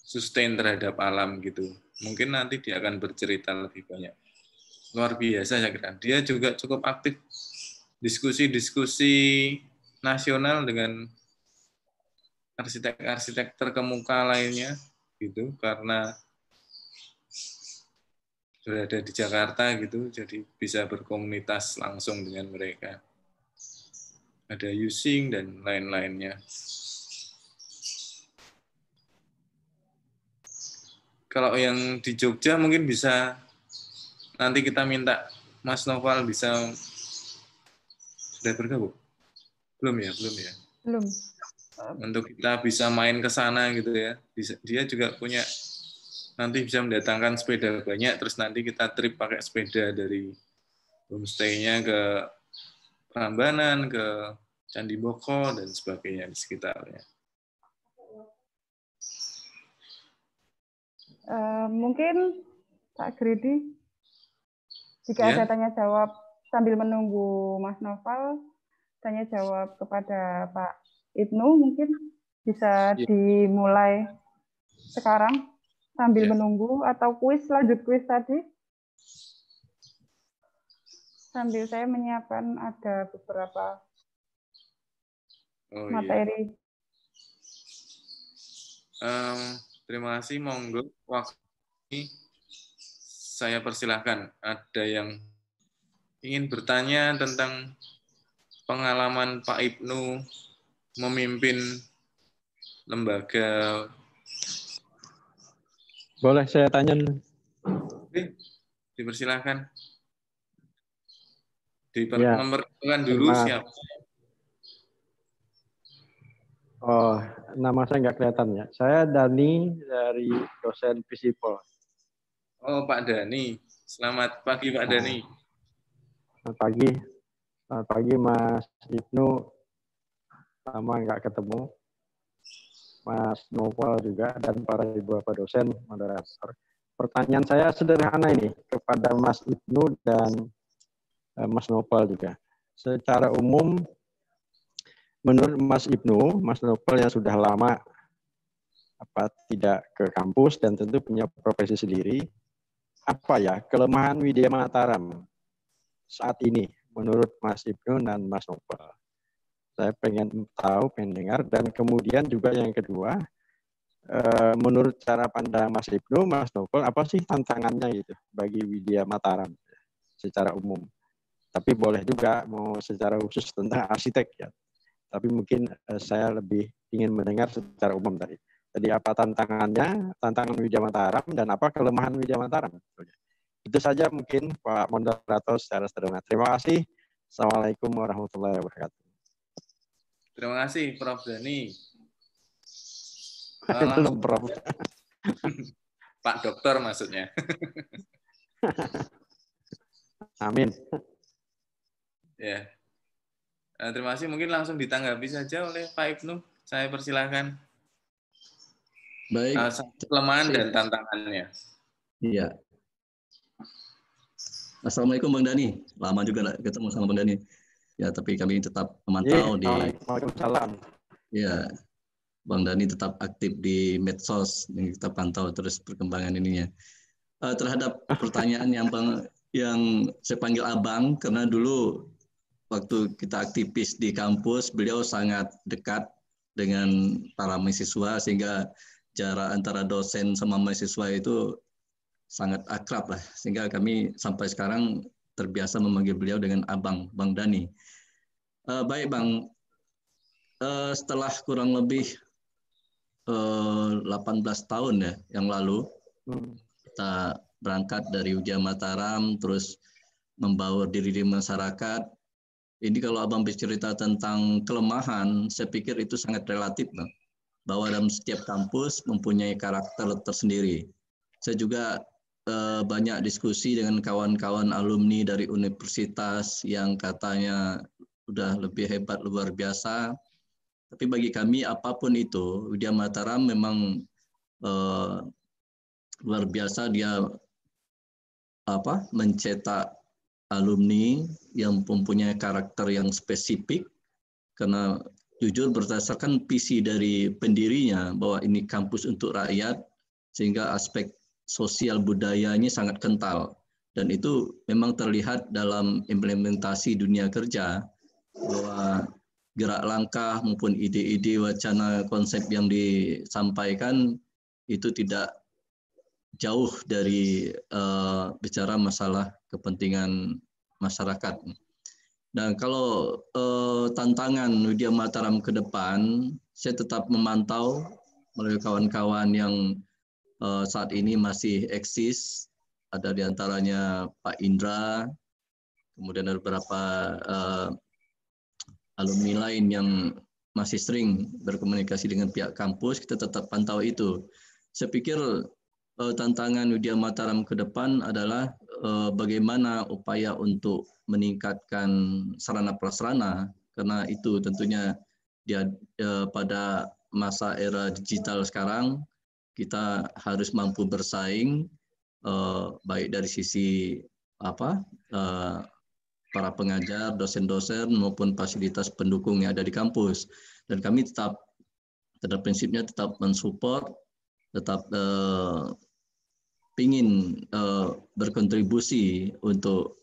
sustain terhadap alam gitu. Mungkin nanti dia akan bercerita lebih banyak. Luar biasa saya kira. Dia juga cukup aktif diskusi-diskusi nasional dengan arsitek-arsitek terkemuka lainnya gitu karena berada di Jakarta gitu, jadi bisa berkomunitas langsung dengan mereka. Ada using dan lain-lainnya. Kalau yang di Jogja mungkin bisa nanti kita minta Mas Noval bisa sudah bergabung? Belum ya, belum ya. Belum. Untuk kita bisa main ke sana gitu ya. Dia juga punya nanti bisa mendatangkan sepeda banyak terus nanti kita trip pakai sepeda dari homestay-nya ke Prambanan ke Candi Boko dan sebagainya di sekitarnya. Uh, mungkin Pak Gridi, jika Ya. ada tanya jawab sambil menunggu Mas Noval, tanya jawab kepada Pak Ibnu mungkin bisa Ya. dimulai sekarang sambil Ya. menunggu atau kuis lanjut kuis tadi. Sambil saya menyiapkan ada beberapa Oh iya. materi. Em, terima kasih, monggo. Waktu ini saya persilahkan. Ada yang ingin bertanya tentang pengalaman Pak Ibnu memimpin lembaga. Boleh saya tanya? Oke, dipersilahkan. Diper Ya. memperkenalkan dulu Terima- siapa. Oh, nama saya nggak kelihatan ya. Saya Dani dari dosen Visipol. Oh, Pak Dani. Selamat pagi, Pak Dani. Selamat pagi. Selamat pagi, Mas Ibnu. Lama nggak ketemu. Mas Novel juga dan para ibu bapak dosen moderator. Pertanyaan saya sederhana ini kepada Mas Ibnu dan eh, Mas Novel juga. Secara umum, menurut Mas Ibnu, Mas Novel yang sudah lama apa tidak ke kampus dan tentu punya profesi sendiri, apa ya kelemahan Widya Mataram saat ini menurut Mas Ibnu dan Mas Novel? Saya pengen tahu, pengen dengar. Dan kemudian juga yang kedua, eh, menurut cara pandang Mas Ibnu, Mas Novel, apa sih tantangannya gitu bagi Widya Mataram secara umum? Tapi boleh juga mau secara khusus tentang arsitek ya. Tapi mungkin eh, saya lebih ingin mendengar secara umum tadi. Jadi apa tantangannya, tantangan Widya Mataram, dan apa kelemahan Widya Mataram? Itu saja mungkin Pak Moderator secara sederhana. Terima kasih. Assalamualaikum warahmatullahi wabarakatuh. Terima kasih, Prof. Dani. Belum, Prof. Pak Dokter maksudnya. Amin. Ya. Nah, terima kasih. Mungkin langsung ditanggapi saja oleh Pak Ibnu. Saya persilahkan. Baik. Uh, kelemahan dan tantangannya. Iya. Assalamualaikum Bang Dani. Lama juga nggak ketemu sama Bang Dani. Ya, tapi kami tetap memantau di Waalaikumsalam. Ya. Bang Dani tetap aktif di medsos yang kita pantau terus perkembangan ininya. Uh, terhadap pertanyaan yang Bang yang saya panggil Abang karena dulu waktu kita aktivis di kampus beliau sangat dekat dengan para mahasiswa sehingga jarak antara dosen sama mahasiswa itu sangat akrab lah. Sehingga kami sampai sekarang terbiasa memanggil beliau dengan abang bang Dani uh, baik bang. Uh, setelah kurang lebih uh, 18 tahun ya yang lalu hmm. kita berangkat dari Ujian Mataram terus membaur diri di masyarakat ini kalau abang bercerita tentang kelemahan saya pikir itu sangat relatif bahwa dalam setiap kampus mempunyai karakter tersendiri. Saya juga eh, banyak diskusi dengan kawan-kawan alumni dari universitas yang katanya sudah lebih hebat luar biasa. Tapi bagi kami apa pun itu, Widya Mataram memang eh, luar biasa dia apa mencetak alumni yang mempunyai karakter yang spesifik karena jujur berdasarkan visi dari pendirinya bahwa ini kampus untuk rakyat sehingga aspek sosial budayanya sangat kental. Dan itu memang terlihat dalam implementasi dunia kerja bahwa gerak langkah maupun ide-ide wacana konsep yang disampaikan itu tidak jauh dari uh, bicara masalah kepentingan masyarakat. Nah, kalau eh, tantangan Widya Mataram ke depan, saya tetap memantau melalui kawan-kawan yang eh, saat ini masih eksis. Ada di antaranya Pak Indra, kemudian ada beberapa eh, alumni lain yang masih sering berkomunikasi dengan pihak kampus, kita tetap pantau itu. Saya pikir eh, tantangan Widya Mataram ke depan adalah eh, bagaimana upaya untuk meningkatkan sarana prasarana karena itu tentunya dia eh, pada masa era digital sekarang kita harus mampu bersaing eh, baik dari sisi apa para pengajar, dosen-dosen maupun fasilitas pendukung yang ada di kampus. Dan kami tetap pada prinsipnya tetap mensupport tetap ingin uh, berkontribusi untuk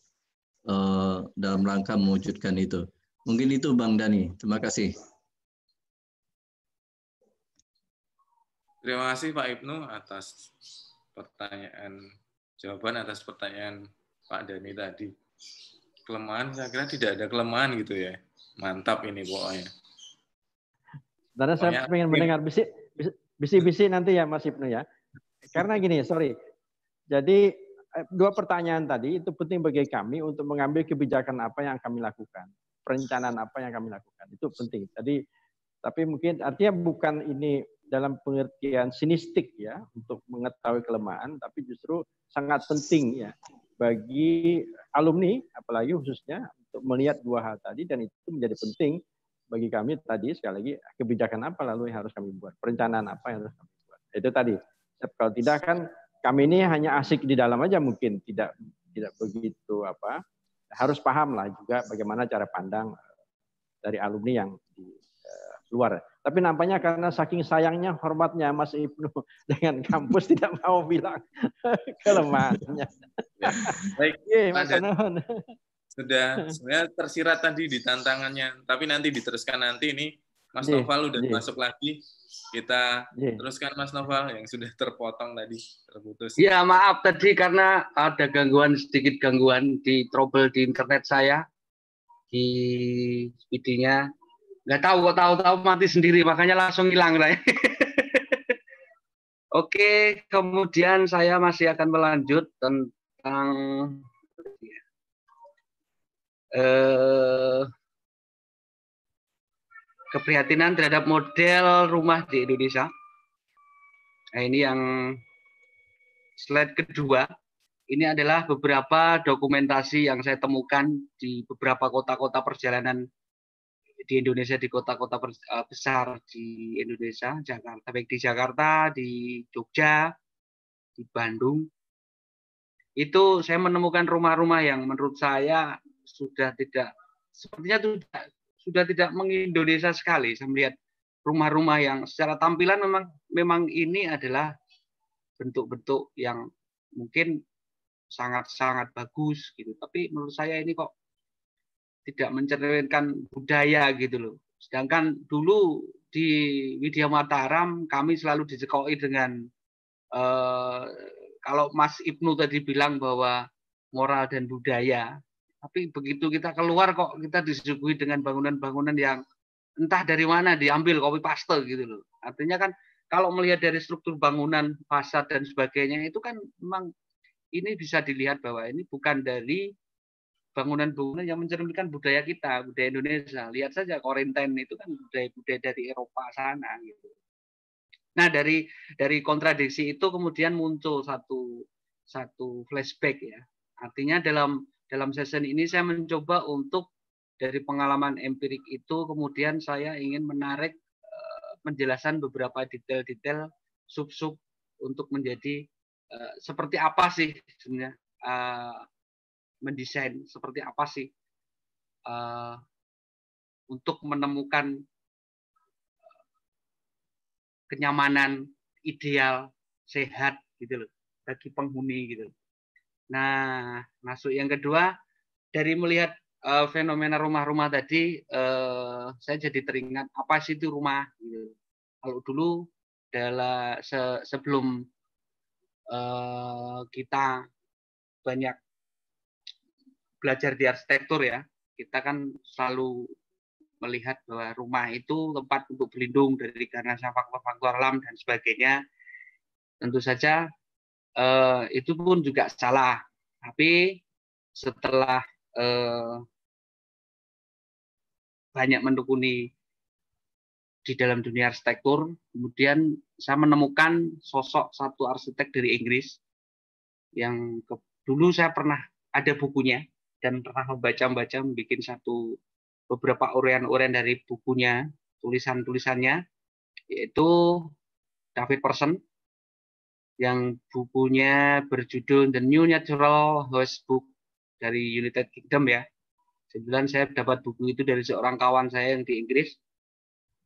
uh, dalam rangka mewujudkan itu. Mungkin itu Bang Dani. Terima kasih. Terima kasih Pak Ibnu atas pertanyaan jawaban atas pertanyaan Pak Dani tadi. Kelemahan saya kira tidak ada kelemahan gitu ya. Mantap ini pokoknya. Sebenarnya saya ingin mendengar bisik bisik nanti ya Mas Ibnu ya. Karena gini, sorry, jadi eh, dua pertanyaan tadi itu penting bagi kami untuk mengambil kebijakan apa yang kami lakukan, perencanaan apa yang kami lakukan itu penting. Jadi Tapi mungkin artinya bukan ini dalam pengertian sinistik ya untuk mengetahui kelemahan, tapi justru sangat penting ya bagi alumni, apalagi khususnya untuk melihat dua hal tadi dan itu menjadi penting bagi kami tadi sekali lagi kebijakan apa lalu yang harus kami buat, perencanaan apa yang harus kami buat. Itu tadi. Kalau tidak kan kami ini hanya asik di dalam aja mungkin tidak tidak begitu apa harus paham lah juga bagaimana cara pandang dari alumni yang di uh, luar. Tapi nampaknya karena saking sayangnya, hormatnya Mas Ibnu dengan kampus tidak mau bilang kelemahannya. Baik, yeah, Mas sudah sebenarnya tersirat tadi di tantangannya, tapi nanti diteruskan nanti ini Mas yeah, Noval udah yeah. masuk lagi. Kita yeah. teruskan Mas Noval yang sudah terpotong tadi, terputus. Iya, maaf tadi karena ada gangguan sedikit gangguan di trouble di internet saya di speednya nggak tahu kok tahu-tahu mati sendiri makanya langsung hilang lah Oke, kemudian saya masih akan melanjut tentang eh, keprihatinan terhadap model rumah di Indonesia. Nah, ini yang slide kedua. Ini adalah beberapa dokumentasi yang saya temukan di beberapa kota-kota perjalanan di Indonesia di kota-kota eh, besar di Indonesia, Jakarta, baik di Jakarta, di Jogja, di Bandung. Itu saya menemukan rumah-rumah yang menurut saya sudah tidak sepertinya sudah sudah tidak mengindonesia sekali. Saya melihat rumah-rumah yang secara tampilan memang memang ini adalah bentuk-bentuk yang mungkin sangat-sangat bagus gitu. Tapi menurut saya ini kok tidak mencerminkan budaya gitu loh. Sedangkan dulu di Widya Mataram kami selalu dicekoki dengan eh, kalau Mas Ibnu tadi bilang bahwa moral dan budaya, tapi begitu kita keluar kok kita disuguhi dengan bangunan-bangunan yang entah dari mana diambil copy paste gitu loh. Artinya kan kalau melihat dari struktur bangunan, fasad dan sebagainya itu kan memang ini bisa dilihat bahwa ini bukan dari bangunan-bangunan yang mencerminkan budaya kita, budaya Indonesia. Lihat saja Korinten itu kan budaya-budaya dari Eropa sana gitu. Nah, dari dari kontradiksi itu kemudian muncul satu satu flashback ya. Artinya dalam dalam session ini saya mencoba untuk dari pengalaman empirik itu kemudian saya ingin menarik uh, menjelaskan beberapa detail-detail sub-sub untuk menjadi uh, seperti apa sih sebenarnya uh, mendesain seperti apa sih untuk menemukan kenyamanan ideal sehat gitu loh bagi penghuni gitu. Nah, masuk yang kedua dari melihat uh, fenomena rumah-rumah tadi, uh, saya jadi teringat apa sih itu rumah. Gitu. Kalau dulu dalam se sebelum uh, kita banyak belajar di arsitektur ya, kita kan selalu melihat bahwa rumah itu tempat untuk berlindung dari karena faktor-faktor alam dan sebagainya. Tentu saja eh, itu pun juga salah. Tapi setelah eh, banyak mendukuni di dalam dunia arsitektur, kemudian saya menemukan sosok satu arsitek dari Inggris yang ke, dulu saya pernah ada bukunya dan pernah membaca-baca bikin satu beberapa urean-urean dari bukunya, tulisan-tulisannya, yaitu David Person yang bukunya berjudul The New Natural House Book dari United Kingdom ya. Kebetulan saya dapat buku itu dari seorang kawan saya yang di Inggris.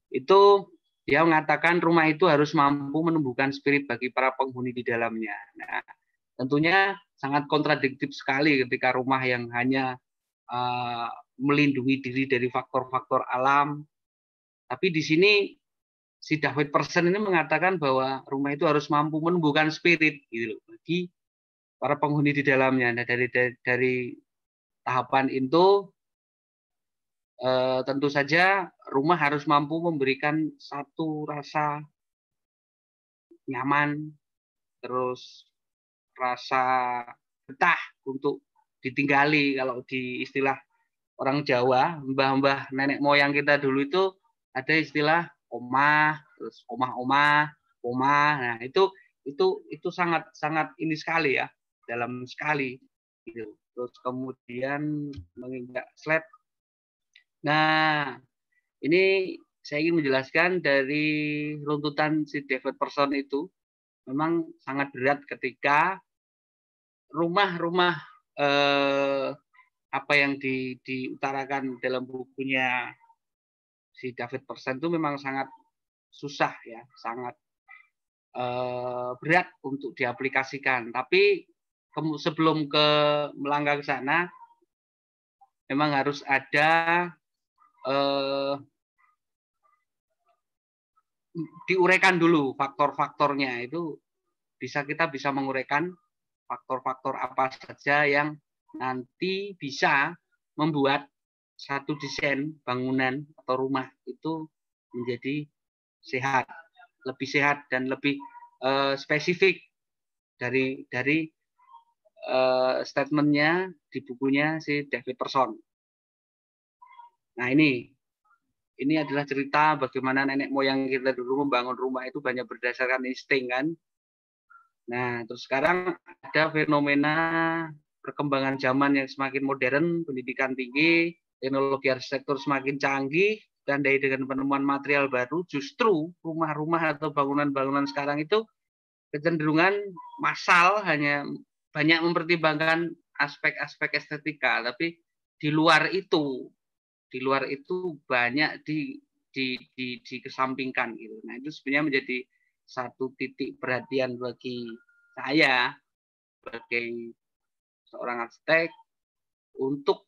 Itu dia mengatakan rumah itu harus mampu menumbuhkan spirit bagi para penghuni di dalamnya. Nah, tentunya sangat kontradiktif sekali ketika rumah yang hanya uh, melindungi diri dari faktor-faktor alam. Tapi di sini si David Person ini mengatakan bahwa rumah itu harus mampu menumbuhkan spirit gitu loh bagi para penghuni di dalamnya. Nah, dari dari, dari tahapan itu eh, tentu saja rumah harus mampu memberikan satu rasa nyaman, terus rasa betah untuk ditinggali kalau di istilah orang Jawa, mbah-mbah nenek moyang kita dulu itu ada istilah omah, terus omah-omah, omah. Nah, itu itu itu sangat sangat ini sekali ya, dalam sekali gitu. Terus kemudian menginjak slide. Nah, ini saya ingin menjelaskan dari runtutan si David Person itu memang sangat berat ketika rumah-rumah eh, apa yang di, diutarakan dalam bukunya si David Persen itu memang sangat susah ya, sangat eh, berat untuk diaplikasikan. Tapi sebelum ke melangkah ke sana, memang harus ada eh, diuraikan dulu faktor-faktornya itu bisa kita bisa menguraikan faktor-faktor apa saja yang nanti bisa membuat satu desain bangunan atau rumah itu menjadi sehat, lebih sehat dan lebih uh, spesifik dari dari uh, statementnya di bukunya si David Person. Nah ini ini adalah cerita bagaimana nenek moyang kita dulu membangun rumah itu banyak berdasarkan insting kan. Nah terus sekarang ada fenomena perkembangan zaman yang semakin modern, pendidikan tinggi, teknologi arsitektur semakin canggih, dan dari dengan penemuan material baru, justru rumah-rumah atau bangunan-bangunan sekarang itu kecenderungan massal hanya banyak mempertimbangkan aspek-aspek estetika, tapi di luar itu, di luar itu banyak di di, di, dikesampingkan gitu. Nah itu sebenarnya menjadi satu titik perhatian bagi saya sebagai seorang arsitek untuk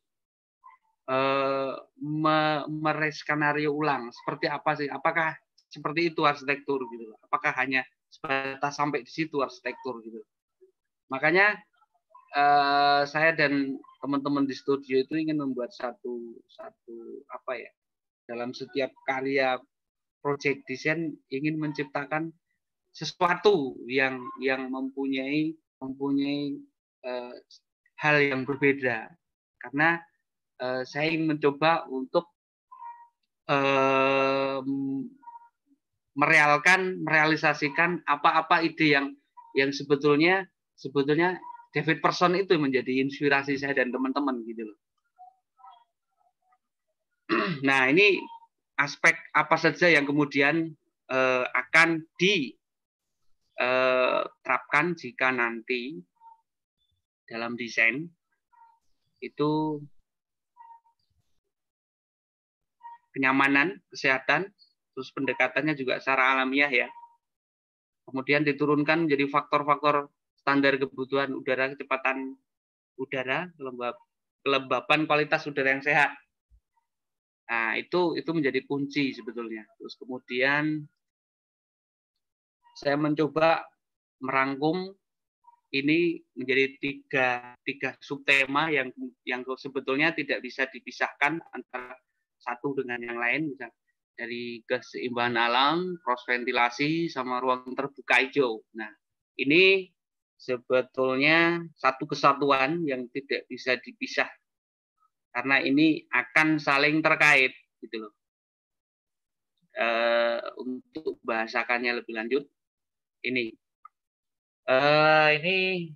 mereskenario ulang. Seperti apa sih? Apakah seperti itu arsitektur gitu? Apakah hanya sebatas sampai di situ arsitektur gitu? Makanya uh, saya dan teman-teman di studio itu ingin membuat satu satu apa ya dalam setiap karya project desain ingin menciptakan sesuatu yang yang mempunyai mempunyai uh, hal yang berbeda. Karena uh, saya mencoba untuk uh, merealkan merealisasikan apa-apa ide yang yang sebetulnya sebetulnya David Person itu menjadi inspirasi saya dan teman-teman gitu loh. Nah ini aspek apa saja yang kemudian uh, akan diterapkan jika nanti dalam desain itu kenyamanan, kesehatan, terus pendekatannya juga secara alamiah ya. Kemudian diturunkan menjadi faktor-faktor standar kebutuhan udara, kecepatan udara, kelembab, kelembapan kualitas udara yang sehat. Nah, itu itu menjadi kunci sebetulnya. Terus kemudian saya mencoba merangkum ini menjadi tiga tiga subtema yang yang sebetulnya tidak bisa dipisahkan antara satu dengan yang lain misal dari keseimbangan alam, cross ventilasi sama ruang terbuka hijau. Nah, ini sebetulnya satu kesatuan yang tidak bisa dipisah karena ini akan saling terkait gitu loh. E, untuk bahasakannya lebih lanjut, ini Uh, ini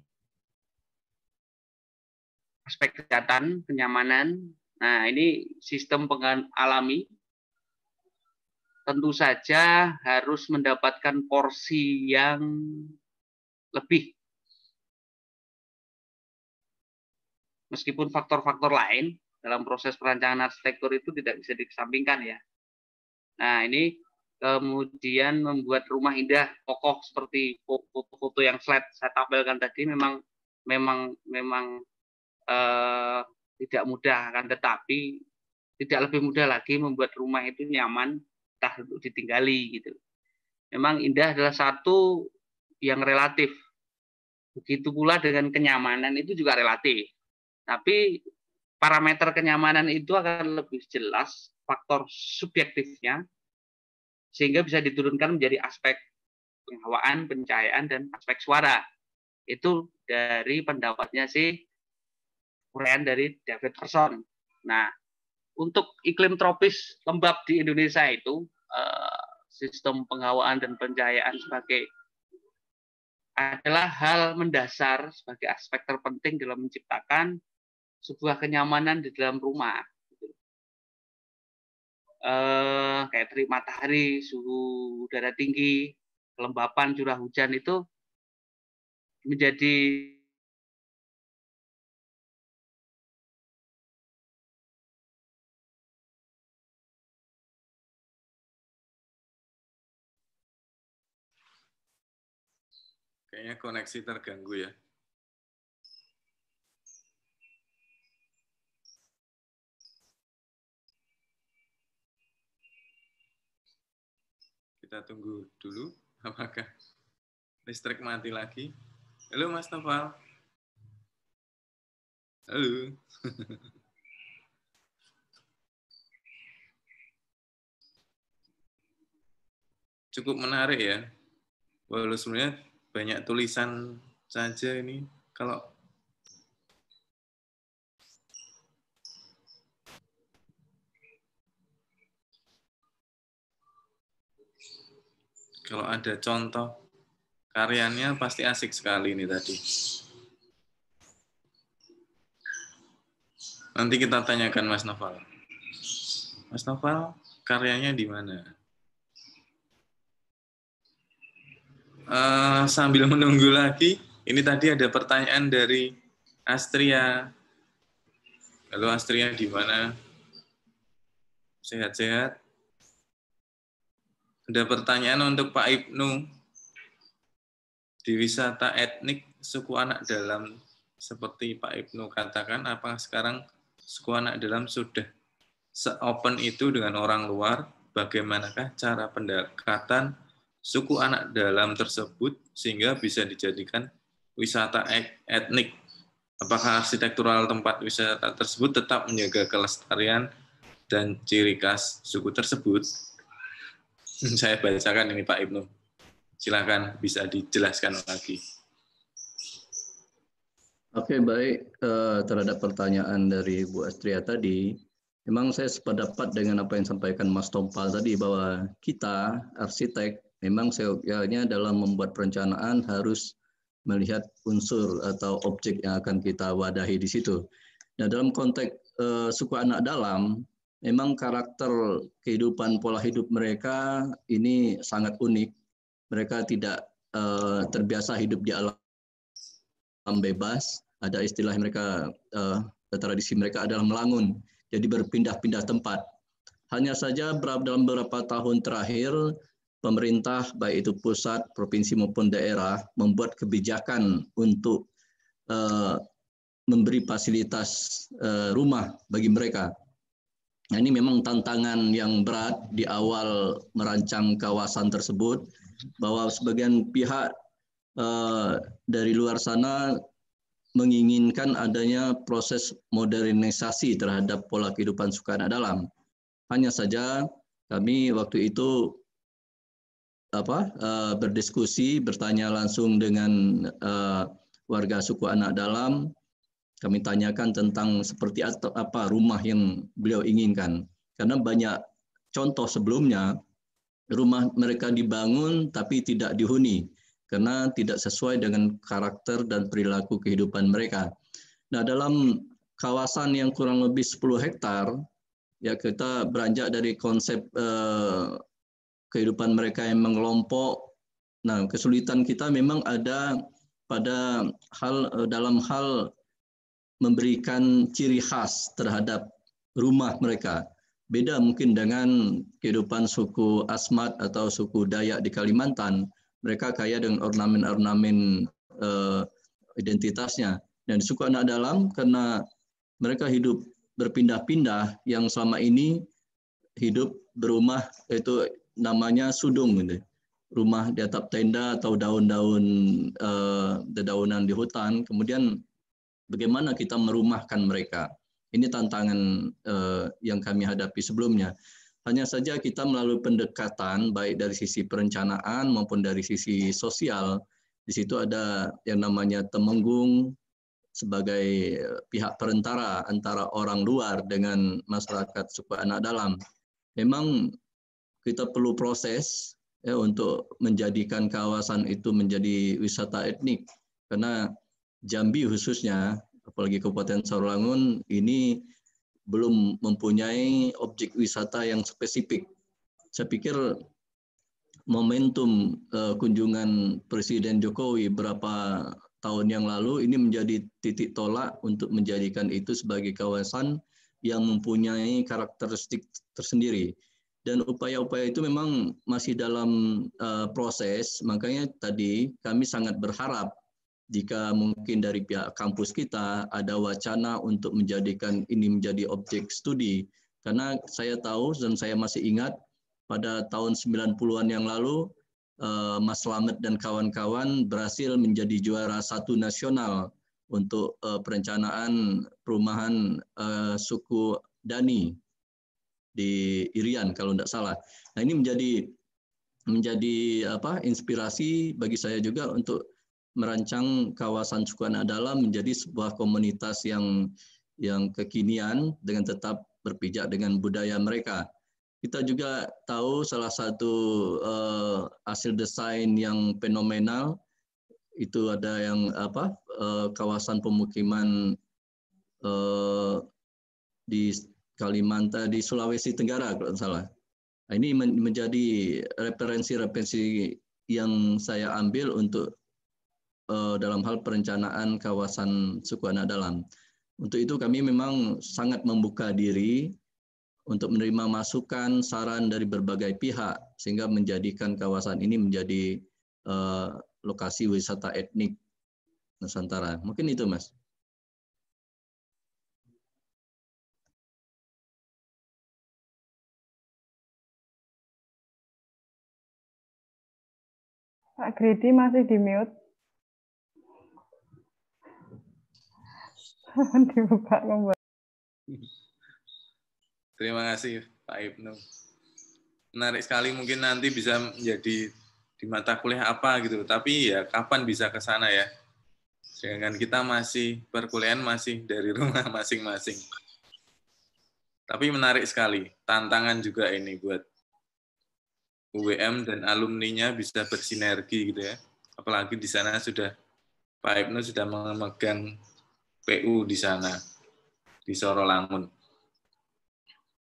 aspek kesehatan, kenyamanan. Nah, ini sistem pengan alami. Tentu saja harus mendapatkan porsi yang lebih. Meskipun faktor-faktor lain dalam proses perancangan arsitektur itu tidak bisa dikesampingkan ya. Nah, ini kemudian membuat rumah indah kokoh seperti foto-foto yang slide saya tampilkan tadi memang memang memang uh, tidak mudah kan tetapi tidak lebih mudah lagi membuat rumah itu nyaman entah untuk ditinggali gitu. Memang indah adalah satu yang relatif. Begitu pula dengan kenyamanan itu juga relatif. Tapi parameter kenyamanan itu akan lebih jelas faktor subjektifnya sehingga bisa diturunkan menjadi aspek penghawaan, pencahayaan, dan aspek suara. Itu dari pendapatnya si uraian dari David Person. Nah, untuk iklim tropis lembab di Indonesia itu uh, sistem penghawaan dan pencahayaan sebagai adalah hal mendasar sebagai aspek terpenting dalam menciptakan sebuah kenyamanan di dalam rumah. Uh, kayak terik matahari, suhu udara tinggi, kelembapan curah hujan itu menjadi Kayaknya koneksi terganggu ya. Kita tunggu dulu apakah listrik mati lagi. Halo Mas Noval. Halo. Cukup menarik ya. Walau sebenarnya banyak tulisan saja ini kalau kalau ada contoh karyanya pasti asik sekali ini tadi. Nanti kita tanyakan Mas Noval. Mas Noval, karyanya di mana? Uh, sambil menunggu lagi, ini tadi ada pertanyaan dari Astria. Halo Astria, di mana? Sehat-sehat? Ada pertanyaan untuk Pak Ibnu. Di wisata etnik suku anak dalam seperti Pak Ibnu katakan, apakah sekarang suku anak dalam sudah se-open itu dengan orang luar? Bagaimanakah cara pendekatan suku anak dalam tersebut sehingga bisa dijadikan wisata etnik. Apakah arsitektural tempat wisata tersebut tetap menjaga kelestarian dan ciri khas suku tersebut? Saya bacakan ini Pak Ibnu. Silakan bisa dijelaskan lagi. Oke, baik. Eh, terhadap pertanyaan dari Bu Astria tadi, memang saya sependapat dengan apa yang disampaikan Mas Tompal tadi, bahwa kita, arsitek, memang seyogyanya dalam membuat perencanaan harus melihat unsur atau objek yang akan kita wadahi di situ. Nah, dalam konteks uh, suku anak dalam, memang karakter kehidupan pola hidup mereka ini sangat unik. Mereka tidak uh, terbiasa hidup di alam bebas. Ada istilah mereka, uh, tradisi mereka adalah melangun, jadi berpindah-pindah tempat. Hanya saja dalam beberapa tahun terakhir, pemerintah baik itu pusat, provinsi maupun daerah membuat kebijakan untuk uh, memberi fasilitas uh, rumah bagi mereka. Nah, ini memang tantangan yang berat di awal merancang kawasan tersebut bahwa sebagian pihak uh, dari luar sana menginginkan adanya proses modernisasi terhadap pola kehidupan suku dalam. Hanya saja kami waktu itu apa uh, berdiskusi bertanya langsung dengan uh, warga suku anak dalam kami tanyakan tentang seperti apa rumah yang beliau inginkan karena banyak contoh sebelumnya rumah mereka dibangun tapi tidak dihuni karena tidak sesuai dengan karakter dan perilaku kehidupan mereka. Nah, dalam kawasan yang kurang lebih 10 hektar ya kita beranjak dari konsep uh, kehidupan mereka yang mengelompok. Nah, kesulitan kita memang ada pada hal eh, dalam hal memberikan ciri khas terhadap rumah mereka. Beda mungkin dengan kehidupan suku Asmat atau suku Dayak di Kalimantan. Mereka kaya dengan ornamen-ornamen uh, identitasnya. Dan suku anak dalam karena mereka hidup berpindah-pindah yang selama ini hidup berumah itu namanya sudung gitu. Rumah di atap tenda atau daun-daun uh, dedaunan di hutan. Kemudian bagaimana kita merumahkan mereka? Ini tantangan uh, yang kami hadapi sebelumnya. Hanya saja kita melalui pendekatan baik dari sisi perencanaan maupun dari sisi sosial. Di situ ada yang namanya temenggung, sebagai pihak perantara antara orang luar dengan masyarakat suku anak dalam. Memang kita perlu proses ya untuk menjadikan kawasan itu menjadi wisata etnik karena Jambi khususnya apalagi Kabupaten Sarolangun ini belum mempunyai objek wisata yang spesifik. Saya pikir momentum uh, kunjungan Presiden Jokowi berapa tahun yang lalu ini menjadi titik tolak untuk menjadikan itu sebagai kawasan yang mempunyai karakteristik tersendiri dan upaya-upaya itu memang masih dalam uh, proses. Makanya tadi kami sangat berharap jika mungkin dari pihak kampus kita ada wacana untuk menjadikan ini menjadi objek studi. Karena saya tahu dan saya masih ingat pada tahun 90-an yang lalu uh, Mas Slamet dan kawan-kawan berhasil menjadi juara satu nasional untuk uh, perencanaan perumahan uh, suku Dani di Irian kalau tidak salah. Nah ini menjadi menjadi apa inspirasi bagi saya juga untuk merancang kawasan suku anak dalam menjadi sebuah komunitas yang yang kekinian dengan tetap berpijak dengan budaya mereka. Kita juga tahu salah satu uh, hasil desain yang fenomenal itu ada yang apa uh, kawasan pemukiman uh, di Kalimantan di Sulawesi Tenggara kalau tidak salah. Nah, ini menjadi referensi-referensi yang saya ambil untuk uh, dalam hal perencanaan kawasan suku anak dalam. Untuk itu kami memang sangat membuka diri untuk menerima masukan, saran dari berbagai pihak sehingga menjadikan kawasan ini menjadi uh, lokasi wisata etnik Nusantara. Mungkin itu, Mas. Pak Gredi masih di mute. Dibuka kembali. Terima kasih Pak Ibnu. Menarik sekali mungkin nanti bisa menjadi di mata kuliah apa gitu. Tapi ya kapan bisa ke sana ya? Sedangkan kita masih perkuliahan masih dari rumah masing-masing. Tapi menarik sekali, tantangan juga ini buat UWM dan alumninya bisa bersinergi gitu ya. Apalagi di sana sudah Pak Ibnu sudah memegang PU di sana di Sorolangun.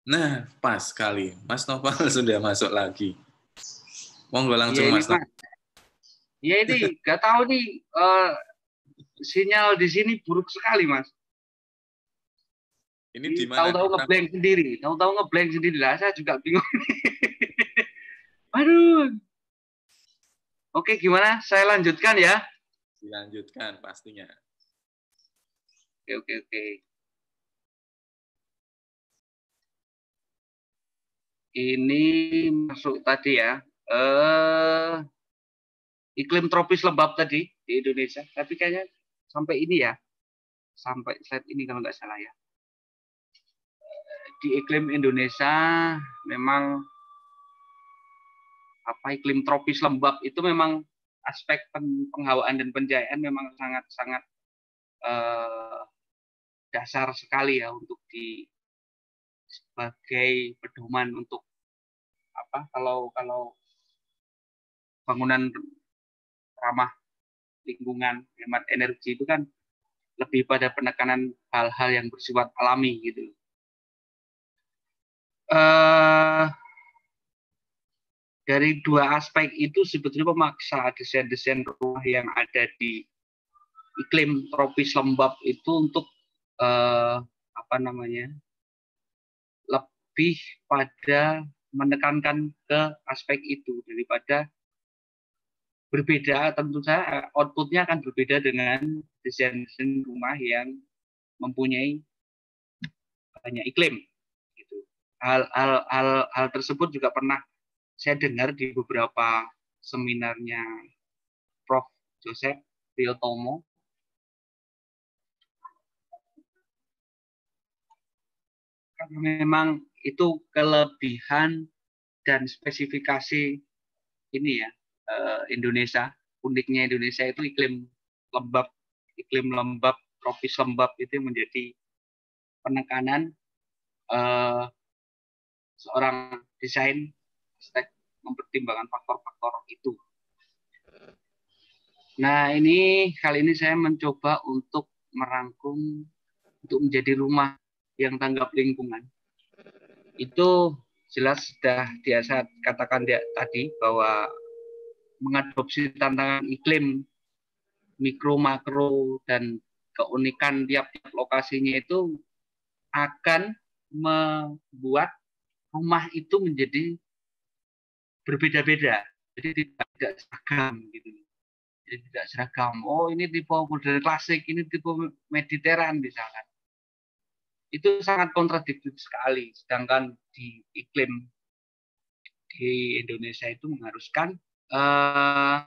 Nah, pas sekali. Mas Noval sudah masuk lagi. Monggo langsung ya, Mas Noval. Ya ini nggak tahu nih uh, sinyal di sini buruk sekali, Mas. Ini di mana? Tahu-tahu ngeblank sendiri, tahu-tahu ngeblank sendiri lah. Saya juga bingung. Aduh. Oke, gimana? Saya lanjutkan ya. Dilanjutkan pastinya. Oke, oke, oke. Ini masuk tadi ya. Eh, iklim tropis lembab tadi di Indonesia. Tapi kayaknya sampai ini ya. Sampai slide ini kalau nggak salah ya. Di iklim Indonesia memang apa iklim tropis lembab itu memang aspek penghawaan dan penjayaan memang sangat sangat eh, dasar sekali ya untuk di sebagai pedoman untuk apa kalau kalau bangunan ramah lingkungan hemat energi itu kan lebih pada penekanan hal-hal yang bersifat alami gitu. Uh, dari dua aspek itu sebetulnya memaksa desain-desain rumah yang ada di iklim tropis lembab itu untuk eh, apa namanya lebih pada menekankan ke aspek itu daripada berbeda tentu saja outputnya akan berbeda dengan desain-desain rumah yang mempunyai banyak iklim gitu. hal hal hal tersebut juga pernah saya dengar di beberapa seminarnya Prof. Joseph Priotomo. Karena memang itu kelebihan dan spesifikasi ini ya eh, Indonesia uniknya Indonesia itu iklim lembab iklim lembab tropis lembab itu menjadi penekanan uh, seorang desain mempertimbangkan faktor-faktor itu. Nah, ini kali ini saya mencoba untuk merangkum untuk menjadi rumah yang tanggap lingkungan. Itu jelas sudah biasa katakan dia tadi bahwa mengadopsi tantangan iklim mikro makro dan keunikan tiap-tiap lokasinya itu akan membuat rumah itu menjadi berbeda-beda. Jadi tidak, tidak seragam gitu. Jadi tidak seragam. Oh ini tipe modern klasik, ini tipe mediteran misalkan. Itu sangat kontradiktif sekali. Sedangkan di iklim di Indonesia itu mengharuskan uh,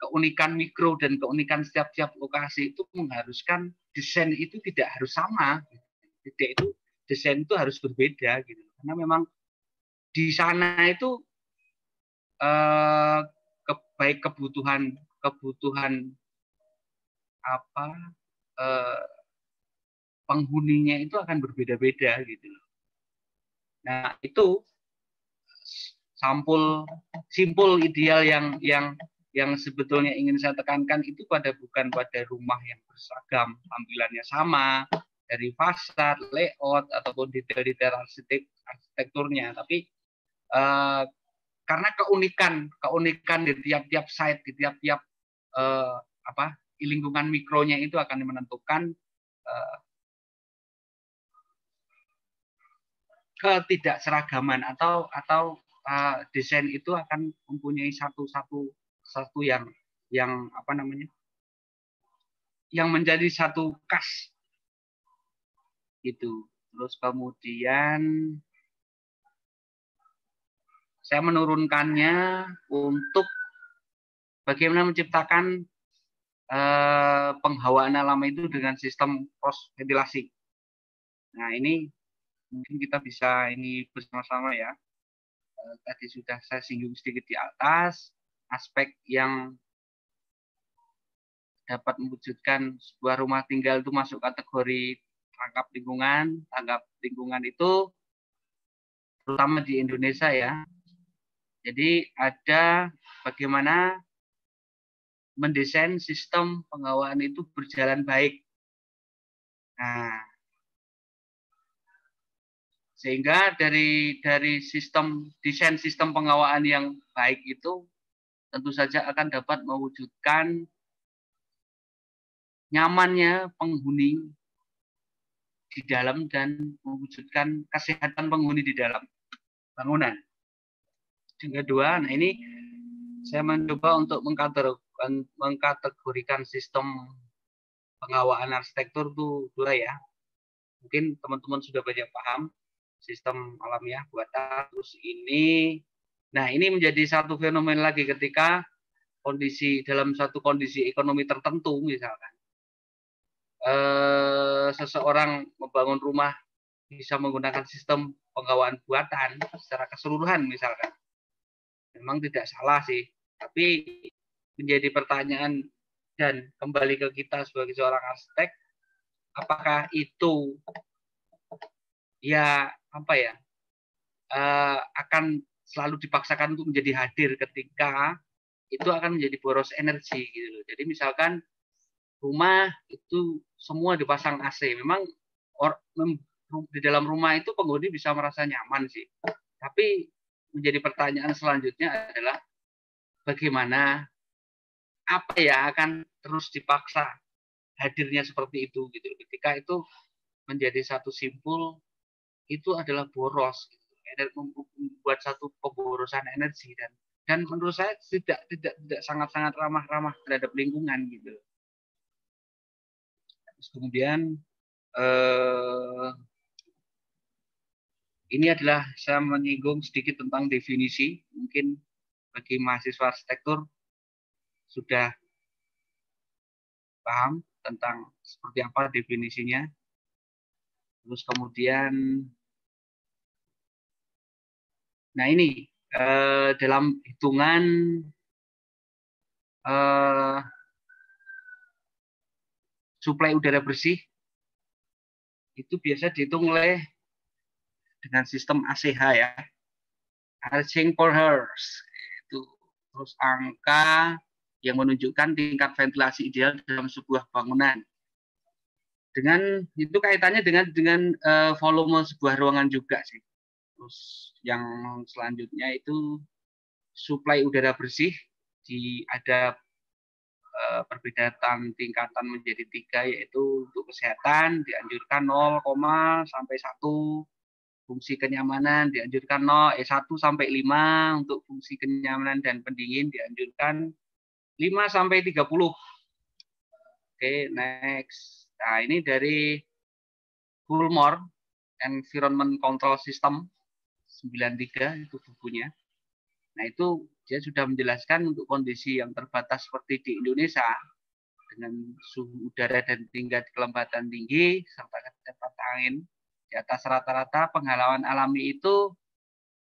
keunikan mikro dan keunikan setiap-tiap lokasi itu mengharuskan desain itu tidak harus sama. Tidak itu desain itu harus berbeda gitu. Karena memang di sana itu eh, baik kebutuhan kebutuhan apa eh, penghuninya itu akan berbeda-beda gitu. Nah itu sampul simpul ideal yang yang yang sebetulnya ingin saya tekankan itu pada bukan pada rumah yang berseragam, tampilannya sama dari fasad, layout ataupun detail-detail arsitekturnya, tapi uh, karena keunikan keunikan di tiap-tiap site, di tiap-tiap uh, apa lingkungan mikronya itu akan menentukan uh, ketidakseragaman atau atau uh, desain itu akan mempunyai satu satu satu yang yang apa namanya yang menjadi satu kas itu terus kemudian saya menurunkannya untuk bagaimana menciptakan eh, penghawaan alam itu dengan sistem pos ventilasi. Nah ini mungkin kita bisa ini bersama-sama ya. Eh, tadi sudah saya singgung sedikit di atas aspek yang dapat mewujudkan sebuah rumah tinggal itu masuk kategori tangkap lingkungan. Tangkap lingkungan itu terutama di Indonesia ya. Jadi ada bagaimana mendesain sistem pengawaan itu berjalan baik. Nah, sehingga dari dari sistem desain sistem pengawaan yang baik itu tentu saja akan dapat mewujudkan nyamannya penghuni di dalam dan mewujudkan kesehatan penghuni di dalam bangunan. Yang kedua, nah ini saya mencoba untuk mengkategorikan sistem pengawaan arsitektur itu dua ya. Mungkin teman-teman sudah banyak paham sistem alamiah buatan. Terus ini Nah, ini menjadi satu fenomena lagi ketika kondisi dalam satu kondisi ekonomi tertentu misalkan eh, seseorang membangun rumah bisa menggunakan sistem penggawaan buatan secara keseluruhan misalkan. Memang tidak salah sih, tapi menjadi pertanyaan dan kembali ke kita sebagai seorang arsitek, apakah itu ya apa ya uh, akan selalu dipaksakan untuk menjadi hadir ketika itu akan menjadi boros energi gitu loh. Jadi misalkan rumah itu semua dipasang AC. Memang di dalam rumah itu penghuni bisa merasa nyaman sih. Tapi menjadi pertanyaan selanjutnya adalah bagaimana apa ya akan terus dipaksa hadirnya seperti itu gitu. Ketika itu menjadi satu simpul itu adalah boros membuat satu pemborosan energi dan dan menurut saya tidak tidak tidak sangat-sangat ramah-ramah terhadap lingkungan gitu. Terus kemudian eh, ini adalah saya menyinggung sedikit tentang definisi. Mungkin bagi mahasiswa arsitektur sudah paham tentang seperti apa definisinya. Terus kemudian Nah ini eh, dalam hitungan eh, suplai udara bersih itu biasa dihitung oleh dengan sistem ACH ya. Arching for Hers itu terus angka yang menunjukkan tingkat ventilasi ideal dalam sebuah bangunan. Dengan itu kaitannya dengan dengan uh, volume sebuah ruangan juga sih. Terus yang selanjutnya itu suplai udara bersih di ada uh, perbedaan tingkatan menjadi tiga yaitu untuk kesehatan dianjurkan 0, sampai 1 fungsi kenyamanan dianjurkan 0 eh 1 sampai 5 untuk fungsi kenyamanan dan pendingin dianjurkan 5 sampai 30. Oke, next. Nah, ini dari Bullmore Environment Control System 93 itu bukunya. Nah, itu dia sudah menjelaskan untuk kondisi yang terbatas seperti di Indonesia dengan suhu udara dan tingkat kelembatan tinggi serta kecepatan angin di atas rata-rata penghalauan alami itu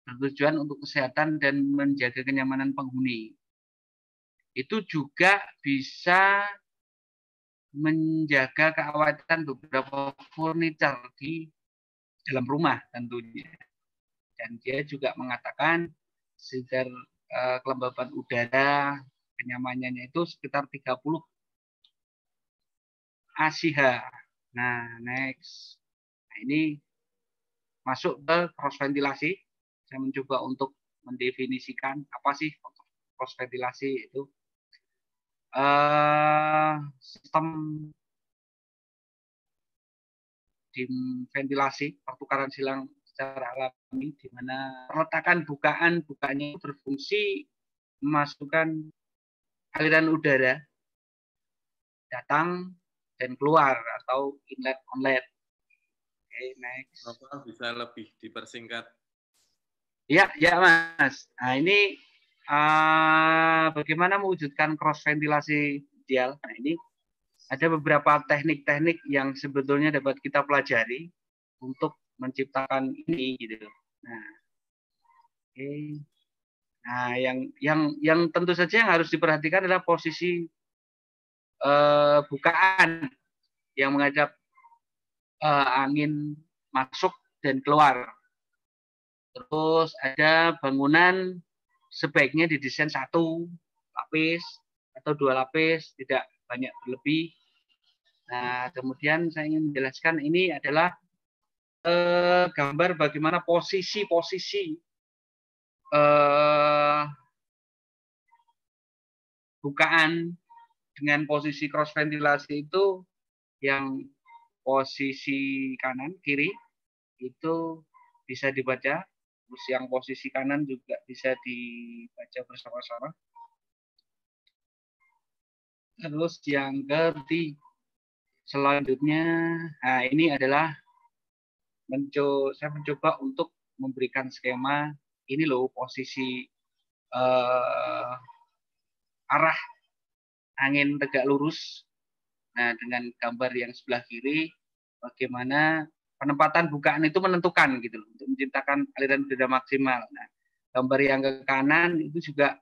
bertujuan untuk kesehatan dan menjaga kenyamanan penghuni itu juga bisa menjaga keawatan beberapa furniture di dalam rumah tentunya. Dan dia juga mengatakan sekitar uh, kelembaban udara kenyamanannya itu sekitar 30 ASIH. Nah, next. Nah, ini masuk ke cross ventilasi. Saya mencoba untuk mendefinisikan apa sih cross ventilasi itu uh, sistem di ventilasi pertukaran silang secara alami di mana peletakan bukaan bukaannya berfungsi memasukkan aliran udara datang dan keluar atau inlet outlet. Okay, next. Bapak bisa lebih dipersingkat? Ya, ya Mas. Nah, ini uh, bagaimana mewujudkan cross ventilasi ideal. Nah, ini ada beberapa teknik-teknik yang sebetulnya dapat kita pelajari untuk menciptakan ini gitu. Nah, oke. Okay. Nah, yang yang yang tentu saja yang harus diperhatikan adalah posisi uh, bukaan yang menghadap uh, angin masuk dan keluar. Terus ada bangunan sebaiknya didesain satu lapis atau dua lapis, tidak banyak berlebih. Nah, kemudian saya ingin menjelaskan ini adalah eh, gambar bagaimana posisi-posisi eh, bukaan dengan posisi cross ventilasi itu yang posisi kanan kiri itu bisa dibaca Terus yang posisi kanan juga bisa dibaca bersama-sama. Terus yang ketiga, selanjutnya, nah ini adalah mencoba, saya mencoba untuk memberikan skema ini loh posisi uh, arah angin tegak lurus. Nah dengan gambar yang sebelah kiri, bagaimana penempatan bukaan itu menentukan gitu loh untuk menciptakan aliran udara maksimal. Nah, gambar yang ke kanan itu juga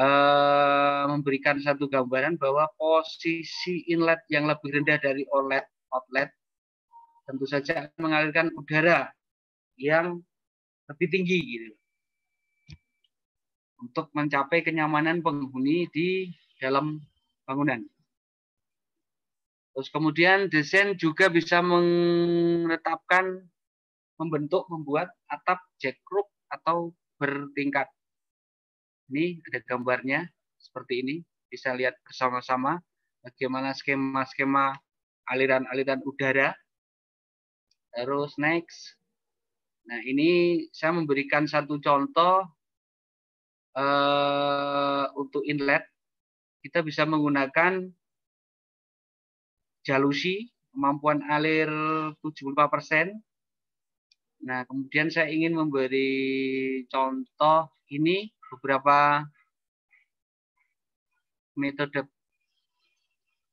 eh, memberikan satu gambaran bahwa posisi inlet yang lebih rendah dari outlet outlet tentu saja mengalirkan udara yang lebih tinggi gitu untuk mencapai kenyamanan penghuni di dalam bangunan. Terus kemudian desain juga bisa menetapkan, membentuk, membuat atap jack roof atau bertingkat. Ini ada gambarnya seperti ini. Bisa lihat bersama-sama bagaimana skema-skema aliran-aliran udara. Terus next. Nah ini saya memberikan satu contoh uh, untuk inlet. Kita bisa menggunakan jalusi, kemampuan alir 75%. Nah, kemudian saya ingin memberi contoh ini beberapa metode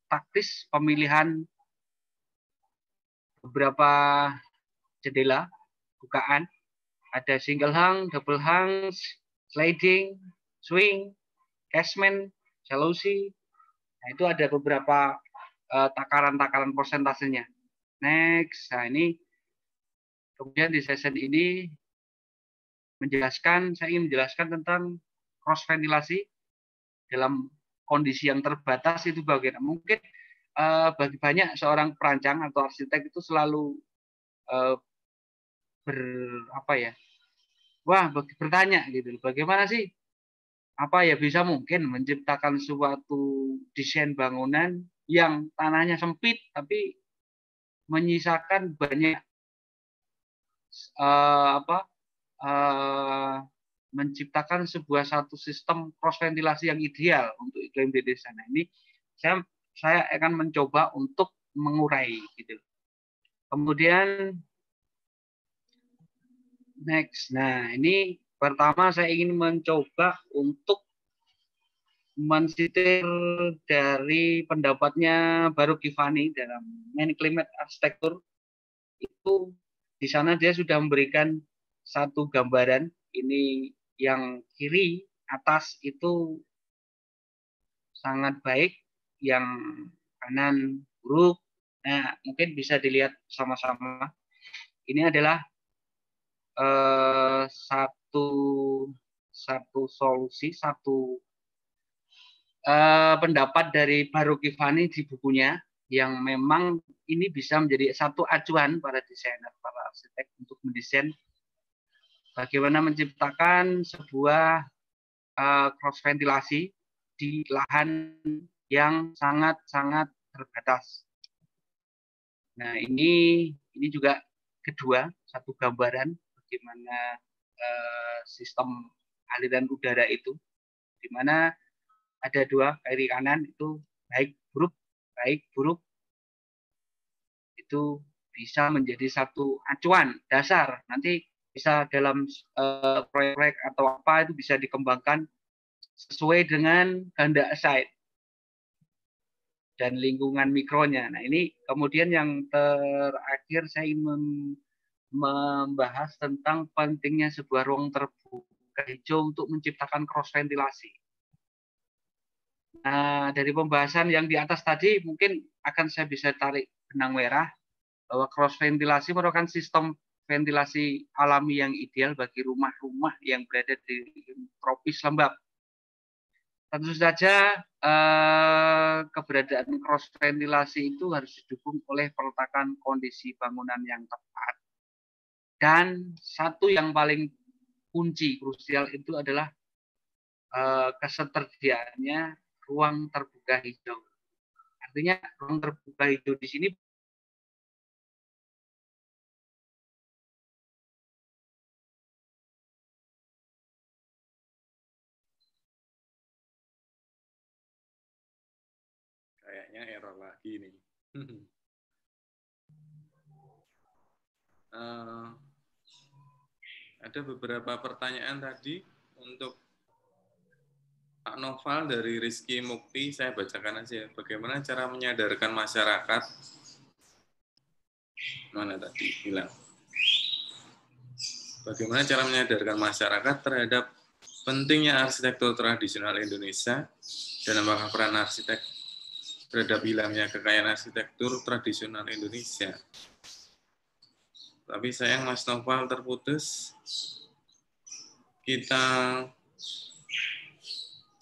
taktis pemilihan beberapa jendela bukaan ada single hang, double hang, sliding, swing, casement, jalusi. Nah, itu ada beberapa takaran-takaran persentasenya. Next, nah ini kemudian di session ini menjelaskan, saya ingin menjelaskan tentang cross ventilasi dalam kondisi yang terbatas itu bagaimana. Mungkin uh, bagi banyak seorang perancang atau arsitek itu selalu uh, ber apa ya, wah bertanya gitu, bagaimana sih apa ya bisa mungkin menciptakan suatu desain bangunan yang tanahnya sempit tapi menyisakan banyak uh, apa uh, menciptakan sebuah satu sistem cross ventilasi yang ideal untuk iklim di desa. Nah, ini saya saya akan mencoba untuk mengurai gitu. Kemudian next. Nah, ini pertama saya ingin mencoba untuk mensitir dari pendapatnya Baru Kifani dalam main climate arsitektur itu di sana dia sudah memberikan satu gambaran ini yang kiri atas itu sangat baik, yang kanan buruk. Nah, mungkin bisa dilihat sama-sama. Ini adalah eh, satu satu solusi, satu eh, pendapat dari Baru Kifani di bukunya yang memang ini bisa menjadi satu acuan para desainer, para arsitek untuk mendesain bagaimana menciptakan sebuah uh, cross ventilasi di lahan yang sangat-sangat terbatas. Nah, ini ini juga kedua satu gambaran bagaimana uh, sistem aliran udara itu di mana ada dua kiri kanan itu baik buruk baik buruk itu bisa menjadi satu acuan dasar nanti bisa dalam uh, proyek atau apa itu bisa dikembangkan sesuai dengan kehendak site dan lingkungan mikronya. Nah ini kemudian yang terakhir saya ingin membahas tentang pentingnya sebuah ruang terbuka hijau untuk menciptakan cross ventilasi. Nah, dari pembahasan yang di atas tadi mungkin akan saya bisa tarik benang merah bahwa cross ventilasi merupakan sistem ventilasi alami yang ideal bagi rumah-rumah yang berada di tropis lembab. Tentu saja eh, keberadaan cross ventilasi itu harus didukung oleh peletakan kondisi bangunan yang tepat. Dan satu yang paling kunci krusial itu adalah eh, ketersediaannya ruang terbuka hijau. Artinya ruang terbuka hijau di sini kayaknya error lagi nih. uh, ada beberapa pertanyaan tadi untuk Pak Noval dari Rizky Mukti, saya bacakan aja. Bagaimana cara menyadarkan masyarakat? Mana tadi bilang? Bagaimana cara menyadarkan masyarakat terhadap pentingnya arsitektur tradisional Indonesia dan apakah peran arsitek terhadap hilangnya kekayaan arsitektur tradisional Indonesia. Tapi sayang Mas Noval terputus. Kita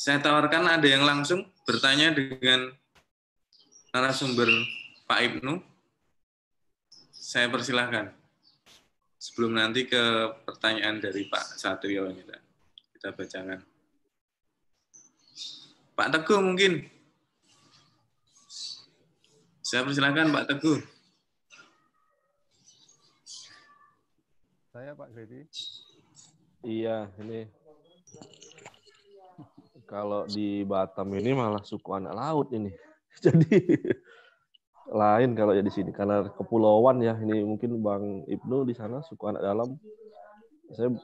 saya tawarkan ada yang langsung bertanya dengan narasumber Pak Ibnu. Saya persilahkan. Sebelum nanti ke pertanyaan dari Pak Satrio ini, kita bacakan. Pak Teguh mungkin saya persilakan Pak Teguh. Saya Pak Gredi. Iya, ini kalau di Batam ini malah suku anak laut ini. Jadi lain kalau ya di sini karena kepulauan ya ini mungkin Bang Ibnu di sana suku anak dalam. Saya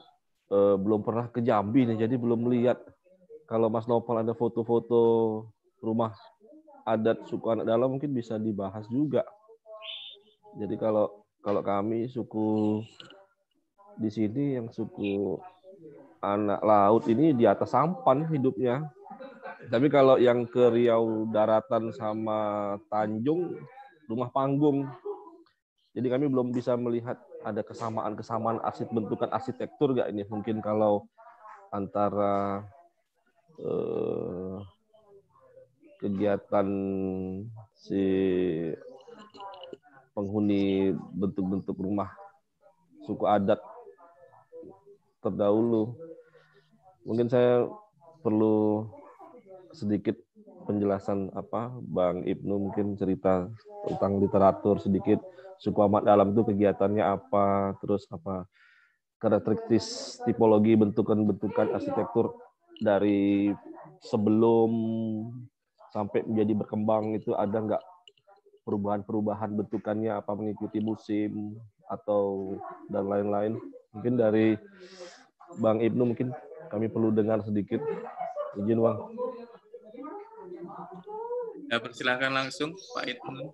eh, belum pernah ke Jambi nih, jadi belum melihat kalau Mas Nopal ada foto-foto rumah adat suku anak dalam mungkin bisa dibahas juga. Jadi kalau kalau kami suku di sini yang suku anak laut ini di atas sampan hidupnya. Tapi kalau yang ke Riau Daratan sama Tanjung, rumah panggung. Jadi kami belum bisa melihat ada kesamaan-kesamaan arsitek bentukan arsitektur nggak ini? Mungkin kalau antara eh, kegiatan si penghuni bentuk-bentuk rumah suku adat terdahulu. Mungkin saya perlu sedikit penjelasan apa Bang Ibnu mungkin cerita tentang literatur sedikit suku amat dalam itu kegiatannya apa terus apa karakteristik tipologi bentukan-bentukan arsitektur dari sebelum sampai menjadi berkembang itu ada nggak perubahan-perubahan bentukannya apa mengikuti musim atau dan lain-lain? Mungkin dari Bang Ibnu mungkin kami perlu dengar sedikit izin Bang Ya, persilahkan langsung Pak Ibnu.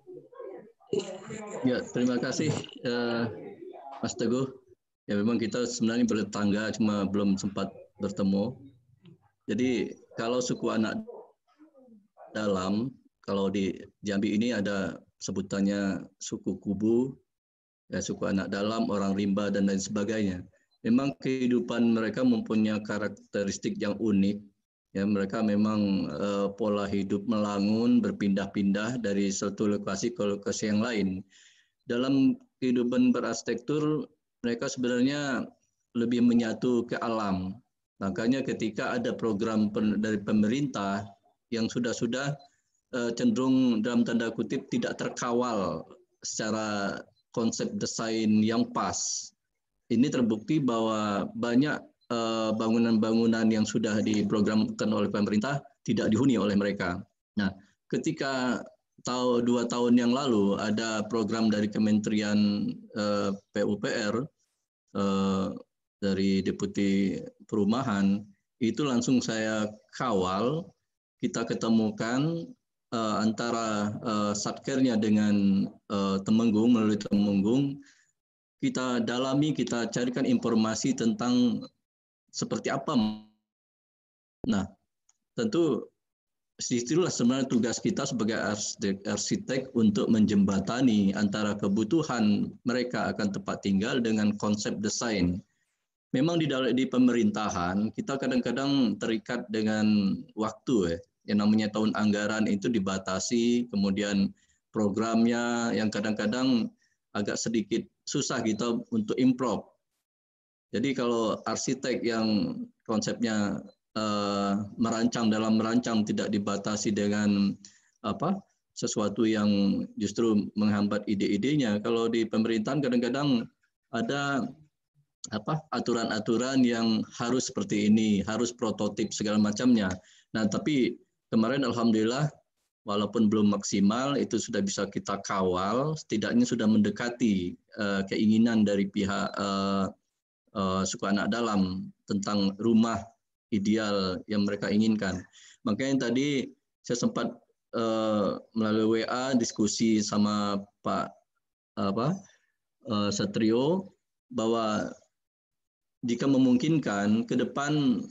Ya, terima kasih uh, Mas Teguh. Ya memang kita sebenarnya bertetangga cuma belum sempat bertemu. Jadi kalau suku anak dalam, kalau di Jambi ini ada sebutannya suku kubu, ya suku anak dalam, orang rimba dan lain sebagainya. Memang kehidupan mereka mempunyai karakteristik yang unik. Ya mereka memang uh, pola hidup melangun berpindah-pindah dari satu lokasi ke lokasi yang lain. Dalam kehidupan berarsitektur mereka sebenarnya lebih menyatu ke alam. Makanya ketika ada program dari pemerintah yang sudah-sudah uh, cenderung dalam tanda kutip tidak terkawal secara konsep desain yang pas ini terbukti bahwa banyak Eh, bangunan-bangunan yang sudah diprogramkan oleh pemerintah tidak dihuni oleh mereka. Nah, ketika tahun dua tahun yang lalu ada program dari Kementerian eh, PUPR eh, dari Deputi Perumahan itu langsung saya kawal kita ketemukan antara satkernya dengan Temenggung melalui Temenggung kita dalami kita carikan informasi tentang seperti apa. Nah, tentu di situlah sebenarnya tugas kita sebagai arsitek untuk menjembatani antara kebutuhan mereka akan tempat tinggal dengan konsep desain. Memang di di pemerintahan kita kadang-kadang terikat dengan waktu ya. Yang namanya tahun anggaran itu dibatasi, kemudian programnya yang kadang-kadang agak sedikit susah kita untuk improve jadi kalau arsitek yang konsepnya uh, merancang dalam merancang tidak dibatasi dengan apa sesuatu yang justru menghambat ide-idenya. Kalau di pemerintahan kadang-kadang ada apa aturan-aturan yang harus seperti ini, harus prototip segala macamnya. Nah, tapi kemarin alhamdulillah walaupun belum maksimal itu sudah bisa kita kawal, setidaknya sudah mendekati uh, keinginan dari pihak uh, uh, suku anak dalam tentang rumah ideal yang mereka inginkan. Makanya tadi saya sempat uh, melalui WA diskusi sama Pak apa uh, Satrio bahwa jika memungkinkan ke depan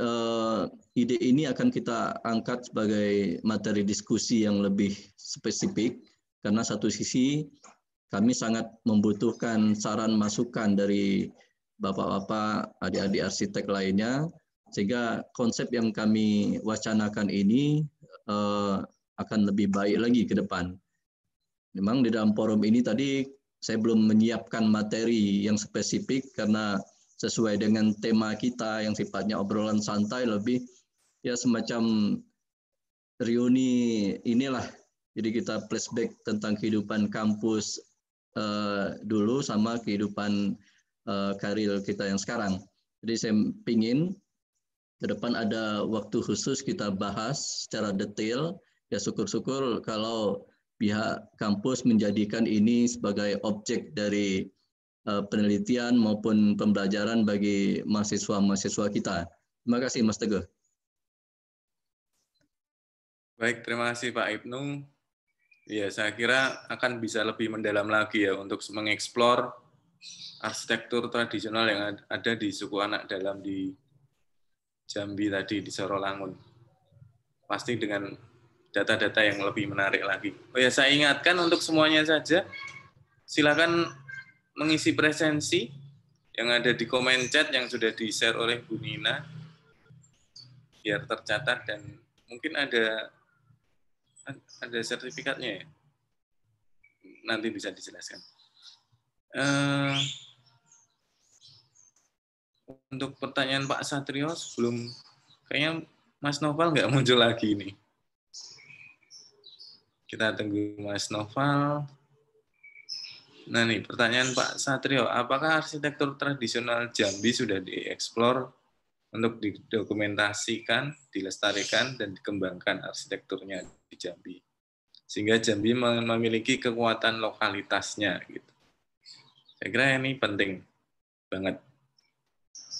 uh, ide ini akan kita angkat sebagai materi diskusi yang lebih spesifik karena satu sisi kami sangat membutuhkan saran masukan dari bapak-bapak, adik-adik arsitek lainnya, sehingga konsep yang kami wacanakan ini uh, akan lebih baik lagi ke depan. Memang di dalam forum ini tadi saya belum menyiapkan materi yang spesifik karena sesuai dengan tema kita yang sifatnya obrolan santai lebih ya semacam reuni inilah. Jadi kita flashback tentang kehidupan kampus uh, dulu sama kehidupan uh, karir kita yang sekarang. Jadi saya ingin ke depan ada waktu khusus kita bahas secara detail. Ya syukur-syukur kalau pihak kampus menjadikan ini sebagai objek dari uh, penelitian maupun pembelajaran bagi mahasiswa-mahasiswa kita. Terima kasih Mas Teguh. Baik, terima kasih Pak Ibnu. Ya, saya kira akan bisa lebih mendalam lagi ya untuk mengeksplor arsitektur tradisional yang ada di suku anak dalam di Jambi tadi di Sorolangun. pasti dengan data-data yang lebih menarik lagi. Oh ya, saya ingatkan untuk semuanya saja, silakan mengisi presensi yang ada di komen chat yang sudah di-share oleh Bu Nina, biar tercatat dan mungkin ada ada sertifikatnya ya. Nanti bisa dijelaskan. Uh, untuk pertanyaan Pak Satrio sebelum kayaknya Mas Noval nggak muncul lagi ini. Kita tunggu Mas Noval. Nah nih pertanyaan Pak Satrio, apakah arsitektur tradisional Jambi sudah dieksplor untuk didokumentasikan, dilestarikan, dan dikembangkan arsitekturnya di Jambi? Sehingga Jambi memiliki kekuatan lokalitasnya. Gitu. Saya kira ini penting banget.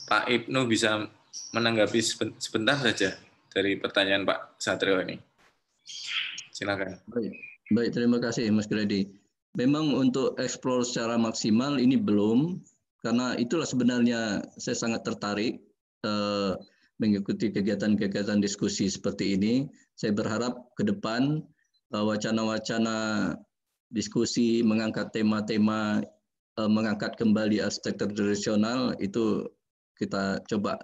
Pak Ibnu bisa menanggapi sebentar saja dari pertanyaan Pak Satrio ini. Silakan. Baik, baik terima kasih Mas Gredi. Memang untuk eksplor secara maksimal ini belum, karena itulah sebenarnya saya sangat tertarik eh, mengikuti kegiatan-kegiatan diskusi seperti ini. Saya berharap ke depan eh, wacana-wacana diskusi mengangkat tema-tema eh, mengangkat kembali arsitektur tradisional itu kita coba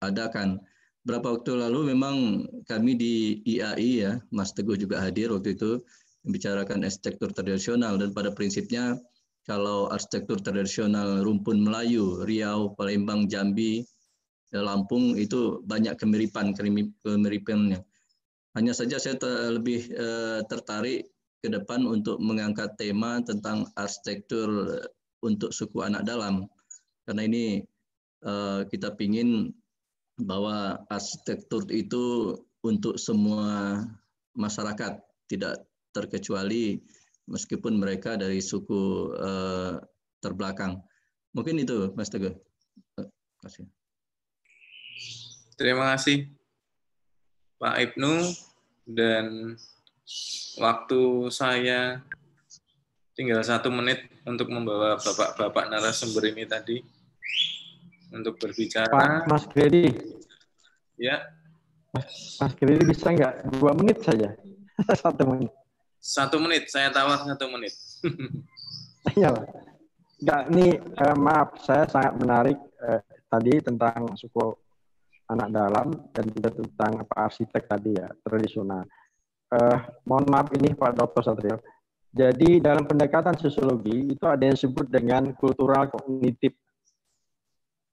adakan Berapa waktu lalu memang kami di IAI ya, Mas Teguh juga hadir waktu itu membicarakan arsitektur tradisional dan pada prinsipnya kalau arsitektur tradisional rumpun Melayu, Riau, Palembang, Jambi, Lampung itu banyak kemiripan kemiripannya. Hanya saja saya lebih eh, tertarik ke depan untuk mengangkat tema tentang arsitektur untuk suku anak dalam karena ini eh, kita ingin bahwa arsitektur itu untuk semua masyarakat, tidak terkecuali meskipun mereka dari suku terbelakang. Mungkin itu, Mas Teguh. Terima kasih. Terima kasih, Pak Ibnu. Dan waktu saya tinggal satu menit untuk membawa bapak-bapak narasumber ini tadi untuk berbicara. Pak Mas Gredi. Ya. Mas Gredi bisa nggak dua menit saja? satu menit. Satu menit, saya tawar satu menit. Iya, nggak ini eh, maaf, saya sangat menarik eh, tadi tentang suku anak dalam dan juga tentang apa arsitek tadi ya tradisional. Eh, mohon maaf ini Pak Dr. Satrio. Jadi dalam pendekatan sosiologi itu ada yang disebut dengan kultural kognitif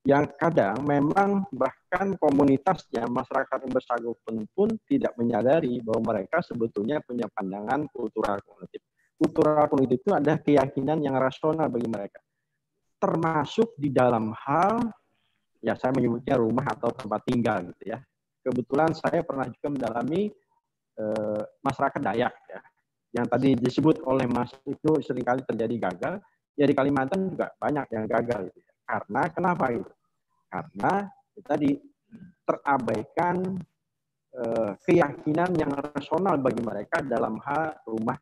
yang kadang memang bahkan komunitasnya masyarakat yang bersangkutan pun tidak menyadari bahwa mereka sebetulnya punya pandangan kultural kognitif. Kultural kognitif itu ada keyakinan yang rasional bagi mereka. Termasuk di dalam hal ya saya menyebutnya rumah atau tempat tinggal gitu ya. Kebetulan saya pernah juga mendalami eh, masyarakat Dayak ya. Yang tadi disebut oleh Mas itu sering kali terjadi gagal, ya di Kalimantan juga banyak yang gagal gitu ya. Karena kenapa itu? Karena tadi terabaikan eh, keyakinan yang rasional bagi mereka dalam hal rumah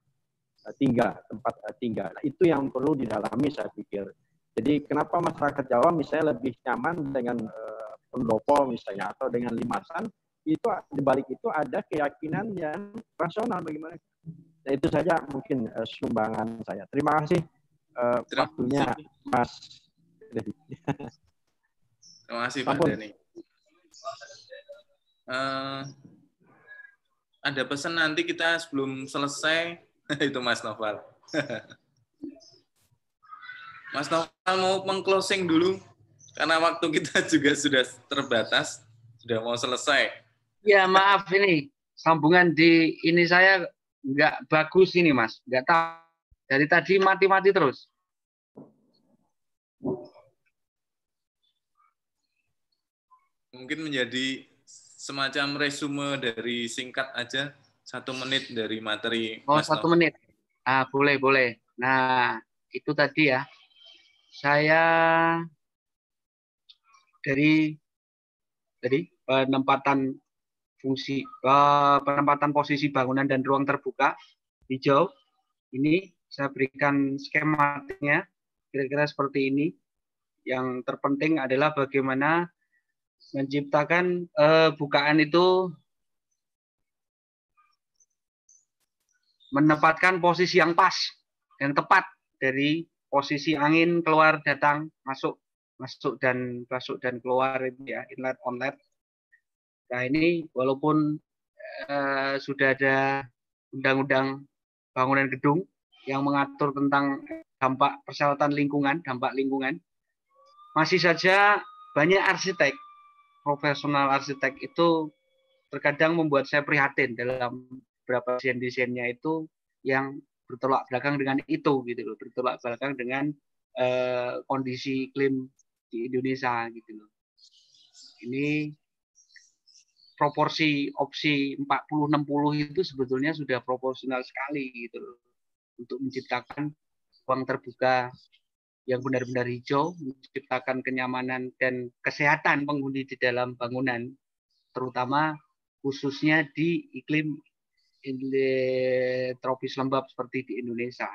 eh, tinggal, tempat tinggal. Nah, itu yang perlu didalami saya pikir. Jadi kenapa masyarakat Jawa misalnya lebih nyaman dengan eh, pendopo misalnya atau dengan limasan, itu di balik itu ada keyakinan yang rasional bagi mereka. Nah, itu saja mungkin uh, sumbangan saya. Terima kasih uh, waktunya Mas. Terima kasih Pak Dani. Uh, ada pesan nanti kita sebelum selesai itu Mas Noval. Mas Noval mau mengclosing dulu karena waktu kita juga sudah terbatas, sudah mau selesai. Ya maaf ini sambungan di ini saya nggak bagus ini Mas, nggak tahu dari tadi mati-mati terus. mungkin menjadi semacam resume dari singkat aja satu menit dari materi. Oh Mas satu Nov. menit. Ah boleh boleh. Nah itu tadi ya. Saya dari dari penempatan fungsi eh, penempatan posisi bangunan dan ruang terbuka hijau ini saya berikan skematiknya kira-kira seperti ini. Yang terpenting adalah bagaimana menciptakan uh, bukaan itu menempatkan posisi yang pas yang tepat dari posisi angin keluar datang masuk masuk dan masuk dan keluar itu ya inlet onlet. Nah ini walaupun uh, sudah ada undang-undang bangunan gedung yang mengatur tentang dampak persyaratan lingkungan, dampak lingkungan, masih saja banyak arsitek, profesional arsitek itu terkadang membuat saya prihatin dalam beberapa desain-desainnya itu yang bertolak belakang dengan itu gitu loh, bertolak belakang dengan uh, kondisi iklim di Indonesia gitu loh. Ini proporsi opsi 40-60 itu sebetulnya sudah proporsional sekali gitu loh untuk menciptakan ruang terbuka yang benar-benar hijau, menciptakan kenyamanan dan kesehatan penghuni di dalam bangunan, terutama khususnya di iklim tropis lembab seperti di Indonesia.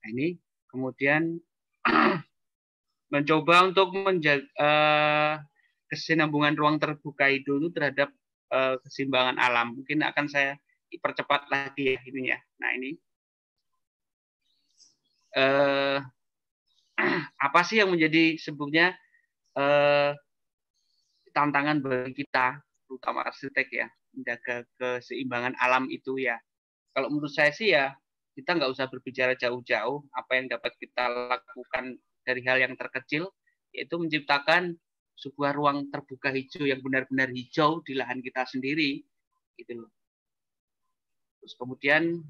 Nah, ini kemudian mencoba untuk menjaga uh, kesinambungan ruang terbuka itu terhadap uh, keseimbangan alam. Mungkin akan saya percepat lagi ya ininya. Nah ini uh, apa sih yang menjadi sebetulnya uh, tantangan bagi kita, terutama arsitek ya, menjaga keseimbangan alam itu ya. Kalau menurut saya sih ya kita nggak usah berbicara jauh-jauh. Apa yang dapat kita lakukan dari hal yang terkecil, yaitu menciptakan sebuah ruang terbuka hijau yang benar-benar hijau di lahan kita sendiri, gitu. Terus kemudian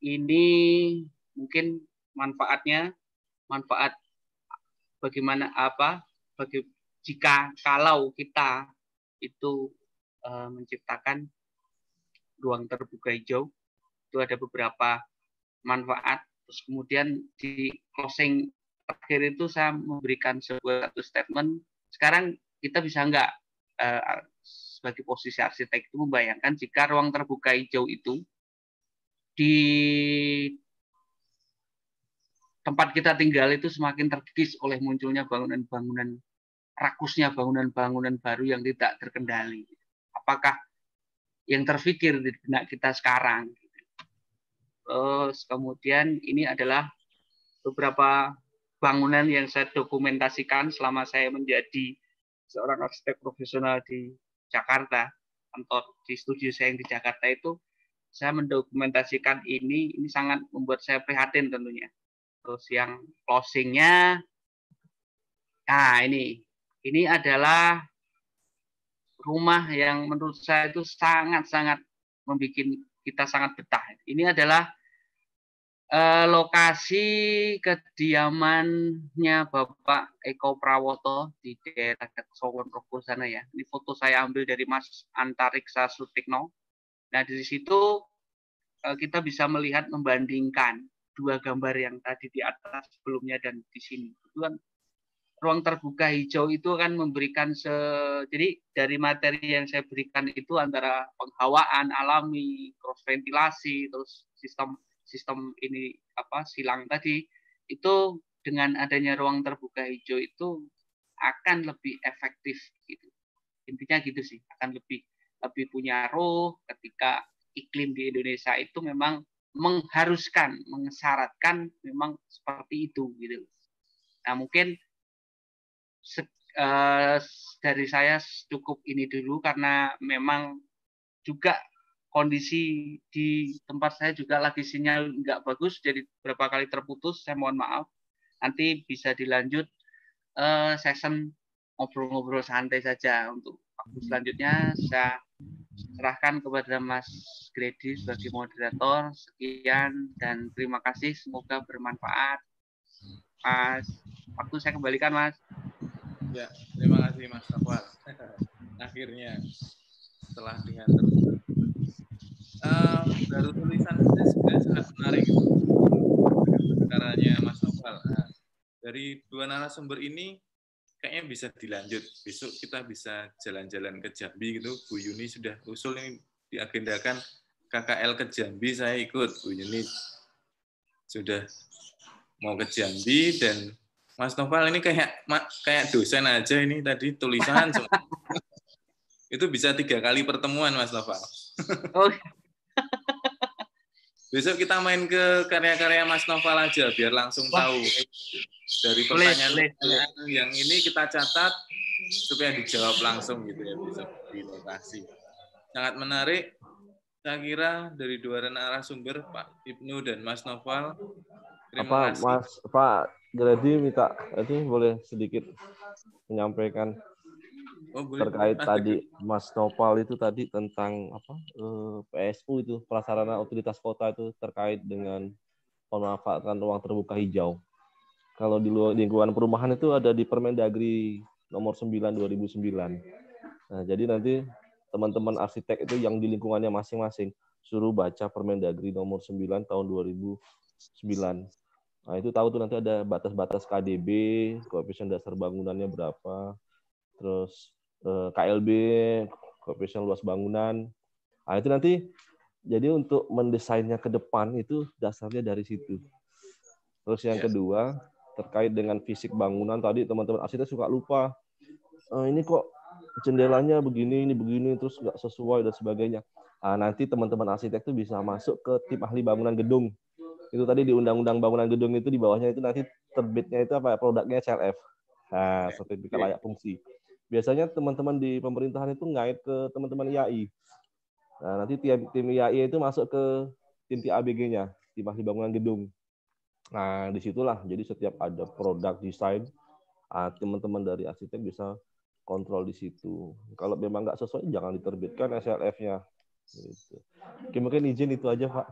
ini mungkin manfaatnya, manfaat bagaimana apa, bagi jika kalau kita itu uh, menciptakan ruang terbuka hijau. Itu ada beberapa manfaat. Terus kemudian di closing terakhir itu saya memberikan sebuah satu statement. Sekarang kita bisa enggak uh, sebagai posisi arsitek itu membayangkan jika ruang terbuka hijau itu di tempat kita tinggal itu semakin terkikis oleh munculnya bangunan-bangunan rakusnya bangunan-bangunan baru yang tidak terkendali apakah yang terfikir di benak kita sekarang. Terus kemudian ini adalah beberapa bangunan yang saya dokumentasikan selama saya menjadi seorang arsitek profesional di Jakarta, kantor di studio saya yang di Jakarta itu saya mendokumentasikan ini, ini sangat membuat saya prihatin tentunya. Terus yang closingnya, nah ini, ini adalah rumah yang menurut saya itu sangat-sangat membuat kita sangat betah. Ini adalah eh, lokasi kediamannya Bapak Eko Prawoto di daerah Sowon Rogo sana ya. Ini foto saya ambil dari Mas Antariksa Sutikno. Nah di situ eh, kita bisa melihat membandingkan dua gambar yang tadi di atas sebelumnya dan di sini. Itu kan ruang terbuka hijau itu akan memberikan se jadi dari materi yang saya berikan itu antara penghawaan alami, cross ventilasi, terus sistem sistem ini apa silang tadi itu dengan adanya ruang terbuka hijau itu akan lebih efektif gitu. Intinya gitu sih, akan lebih lebih punya roh ketika iklim di Indonesia itu memang mengharuskan, mengesyaratkan memang seperti itu gitu. Nah, mungkin uh, dari saya cukup ini dulu karena memang juga kondisi di tempat saya juga lagi sinyal nggak bagus jadi beberapa kali terputus saya mohon maaf. Nanti bisa dilanjut uh, session ngobrol-ngobrol santai saja. Untuk waktu selanjutnya saya serahkan kepada Mas Gredi sebagai moderator. Sekian dan terima kasih. Semoga bermanfaat. Mas waktu saya kembalikan Mas Ya, terima kasih Mas Safwal. Akhirnya setelah dengan terbuka. Uh, baru tulisan saya sudah sangat menarik caranya Mas Safwal. Nah, dari dua narasumber ini kayaknya bisa dilanjut. Besok kita bisa jalan-jalan ke Jambi gitu. Bu Yuni sudah usul ini diagendakan KKL ke Jambi saya ikut. Bu Yuni sudah mau ke Jambi dan Mas Novel ini kayak kayak dosen aja ini tadi tulisan itu bisa tiga kali pertemuan Mas Novel. Oh, besok kita main ke karya-karya Mas Noval aja biar langsung tahu dari pertanyaan-pertanyaan yang ini kita catat supaya dijawab langsung gitu ya besok di lokasi. Sangat menarik. Saya kira dari dua narasumber Pak Ibnu dan Mas Noval. Terima apa kasih. Mas Pak Gredi minta ini boleh sedikit menyampaikan Oh, boleh. terkait Mas, tadi Mas Nopal itu tadi tentang apa eh, PSU itu prasarana utilitas kota itu terkait dengan pemanfaatan ruang terbuka hijau. Kalau di luar lingkungan perumahan itu ada di Permendagri nomor 9 2009. Nah, jadi nanti teman-teman arsitek itu yang di lingkungannya masing-masing suruh baca Permendagri nomor 9 tahun 2009. Nah, itu tahu tuh nanti ada batas-batas KDB, koefisien dasar bangunannya berapa, terus eh, KLB, koefisien luas bangunan. Nah, itu nanti jadi untuk mendesainnya ke depan itu dasarnya dari situ. Terus yang Yes. kedua terkait dengan fisik bangunan tadi teman-teman arsitek suka lupa "Eh, ini kok jendelanya begini ini begini terus nggak sesuai dan sebagainya. Ah, nanti teman-teman arsitek itu bisa masuk ke tim ahli bangunan gedung. Itu tadi di undang-undang bangunan gedung itu di bawahnya itu nanti terbitnya itu apa ya, produknya CLF. Nah, sertifikat layak fungsi. Biasanya teman-teman di pemerintahan itu ngait ke teman-teman IAI. Nah, nanti tim, tim IAI itu masuk ke tim TABG-nya, tim ahli bangunan gedung. Nah, di situlah jadi setiap ada produk desain, ah, teman-teman dari arsitek bisa kontrol di situ. Kalau memang nggak sesuai, jangan diterbitkan SLF-nya. Gitu. Oke, mungkin izin itu aja, Pak.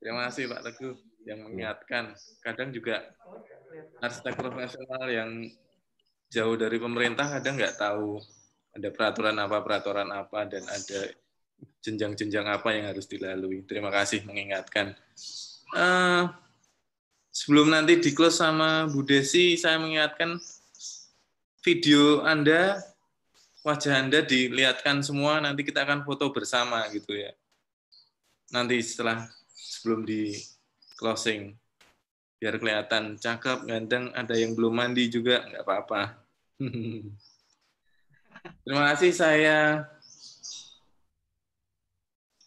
Iya. Terima kasih Pak Teguh yang mengingatkan. Kadang juga arsitek profesional yang jauh dari pemerintah kadang nggak tahu ada peraturan apa peraturan apa dan ada jenjang-jenjang apa yang harus dilalui. Terima kasih mengingatkan. Eh, sebelum nanti di close sama Bu Desi, saya mengingatkan video Anda, wajah Anda dilihatkan semua, nanti kita akan foto bersama gitu ya. Nanti setelah sebelum di closing biar kelihatan cakep, ganteng, ada yang belum mandi juga nggak apa-apa. Terima kasih saya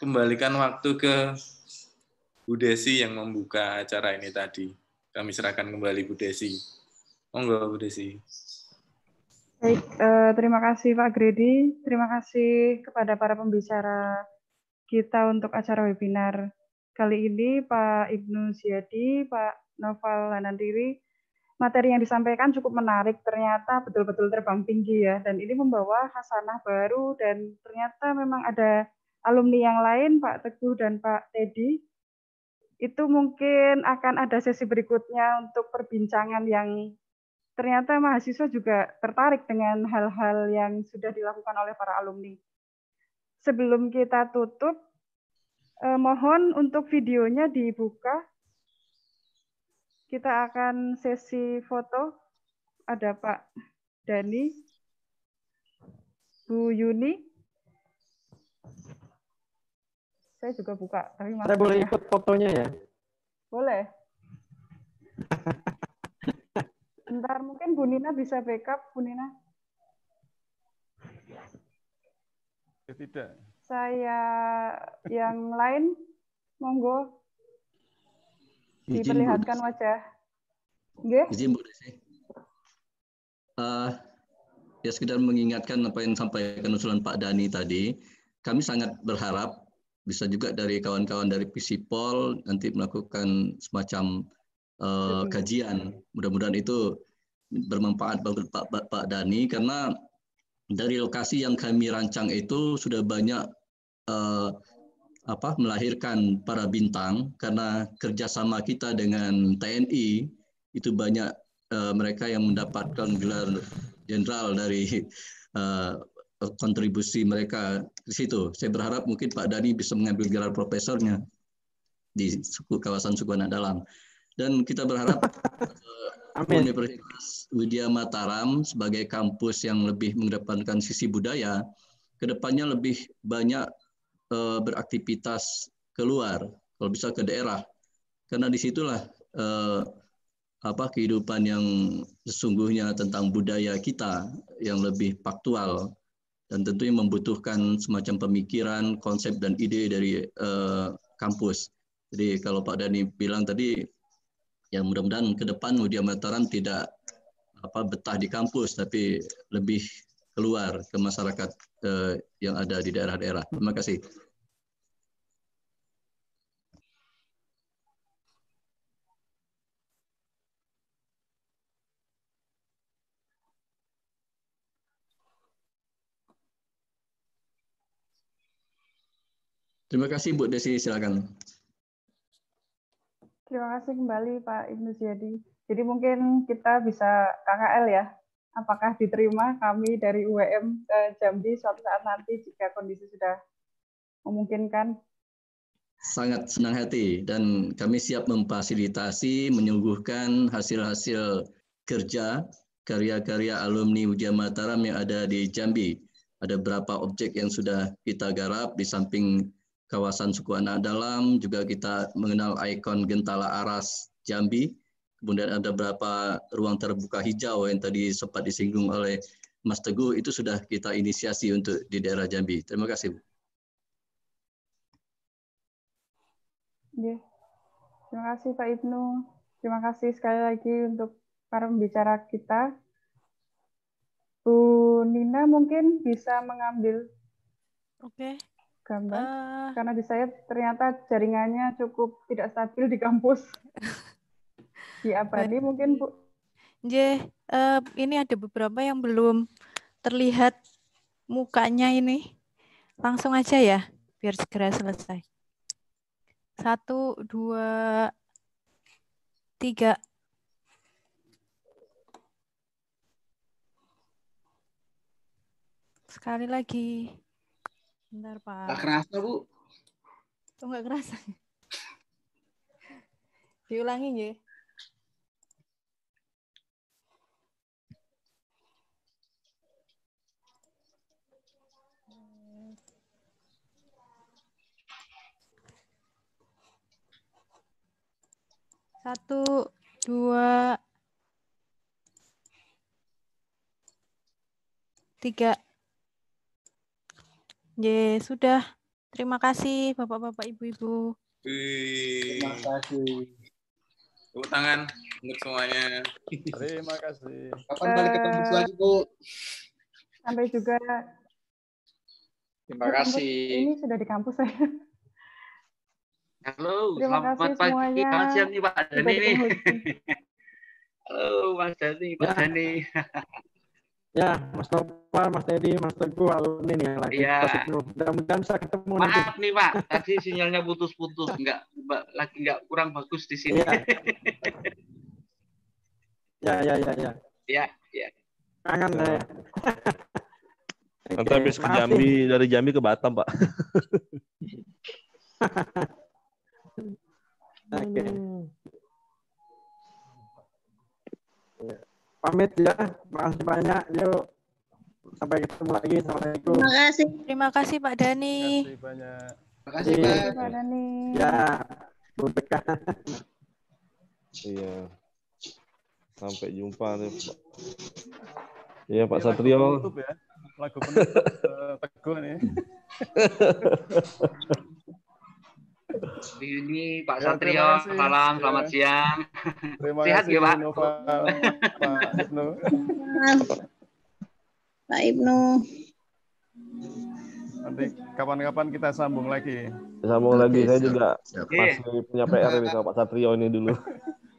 kembalikan waktu ke Bu Desi yang membuka acara ini tadi. Kami serahkan kembali Bu Desi. Monggo Bu Desi. Baik, eh, terima kasih Pak Gredi. Terima kasih kepada para pembicara kita untuk acara webinar kali ini, Pak Ibnu Ziadi, Pak Noval Lanandiri. Materi yang disampaikan cukup menarik, ternyata betul-betul terbang tinggi ya, dan ini membawa hasanah baru dan ternyata memang ada alumni yang lain, Pak Teguh dan Pak Teddy. Itu mungkin akan ada sesi berikutnya untuk perbincangan yang ternyata mahasiswa juga tertarik dengan hal-hal yang sudah dilakukan oleh para alumni. Sebelum kita tutup, eh, mohon untuk videonya dibuka. Kita akan sesi foto. Ada Pak Dani, Bu Yuni. Saya juga buka, tapi Saya boleh maskernya- ikut fotonya ya? Boleh. Bentar, mungkin Bu Nina bisa backup, Bu Nina. Tidak. Saya yang lain, monggo diperlihatkan wajah. Nggih? Izin Bu Desi. Eh, ya sekedar mengingatkan apa yang disampaikan usulan Pak Dani tadi, kami sangat berharap bisa juga dari kawan-kawan dari Visipol nanti melakukan semacam eh, kajian. Mudah-mudahan itu bermanfaat bagi Pak, Pak, Pak Dani karena dari lokasi yang kami rancang itu sudah banyak eh, apa melahirkan para bintang karena kerjasama kita dengan TNI itu banyak eh, mereka yang mendapatkan gelar jenderal dari eh, kontribusi mereka di situ. Saya berharap mungkin Pak Dani bisa mengambil gelar profesornya di suku kawasan suku anak dalam. Dan kita berharap eh, Universitas Widya Mataram sebagai kampus yang lebih mengedepankan sisi budaya, ke depannya lebih banyak eh, beraktivitas keluar, kalau bisa ke daerah, karena di situlah eh, apa kehidupan yang sesungguhnya tentang budaya kita yang lebih faktual dan tentunya membutuhkan semacam pemikiran, konsep dan ide dari eh, kampus. Jadi kalau Pak Dani bilang tadi, ya mudah-mudahan ke depan Mudia Mataram tidak apa betah di kampus, tapi lebih keluar ke masyarakat eh, yang ada di daerah-daerah. Terima kasih. Terima kasih Bu Desi, silakan. Terima kasih kembali Pak Ibnu Ziyadi. Jadi mungkin kita bisa KKL ya. Apakah diterima kami dari UWM ke Jambi suatu saat nanti jika kondisi sudah memungkinkan? Sangat senang hati dan kami siap memfasilitasi, menyuguhkan hasil-hasil kerja karya-karya alumni Ujian Mataram yang ada di Jambi. Ada beberapa objek yang sudah kita garap di samping kawasan suku anak dalam, juga kita mengenal ikon Gentala Aras Jambi. Kemudian ada beberapa ruang terbuka hijau yang tadi sempat disinggung oleh Mas Teguh, itu sudah kita inisiasi untuk di daerah Jambi. Terima kasih. Bu. Ya. Terima kasih Pak Ibnu. Terima kasih sekali lagi untuk para pembicara kita. Bu Nina mungkin bisa mengambil Oke gambar uh, karena di saya ternyata jaringannya cukup tidak stabil di kampus. Di Abadi mungkin Bu. J uh, ini ada beberapa yang belum terlihat mukanya ini. Langsung aja ya biar segera selesai. Satu dua tiga. Sekali lagi Bentar, Pak. Gak kerasa, Bu. Oh, gak kerasa. Diulangi, ya. Satu, dua, tiga. Ya, sudah. Terima kasih Bapak-bapak, Ibu-ibu. Terima kasih. Tepuk tangan untuk semuanya. Terima kasih. Kapan balik ke kampus lagi, Bu? Sampai juga. Terima kasih. Ini sudah di kampus saya. Halo, Terima selamat kasih pagi. semuanya. Selamat siang nih Pak Dani. Halo Mas Dani, Pak Ya. Dani. Ya, Mas Nopal, Mas Teddy, Mas Teguh, alumni nih yang lagi Iya. Mudah-mudahan bisa ketemu nanti. Maaf nih Pak, tadi sinyalnya putus-putus, nggak lagi nggak kurang bagus di sini. Iya. Ya, ya, ya, ya. ya, ya. Kangen saya. Nanti habis ke maaf Jambi, dari Jambi ke Batam, Pak. Oke. Ya. Pamit ya, makasih banyak. Yuk, sampai ketemu lagi. Assalamualaikum. Terima kasih. Terima kasih Pak Dani. Terima kasih banyak. Terima kasih, Iya. Pak. Dani. Ya, Bu Beka. Iya. Sampai jumpa nih, Pak. Iya, Pak Satrio. Penutup ya. Lagu penutup eh, Teguh nih. Ini Pak Ya, Satrio, salam, Ya. selamat siang. Terima Sehat kasih ya Pak? Noval, Pak Ibnu. Pak Ibnu. Nanti kapan-kapan kita sambung lagi. Sambung lagi, saya juga siap. masih punya PR ini sama Pak Satrio ini dulu.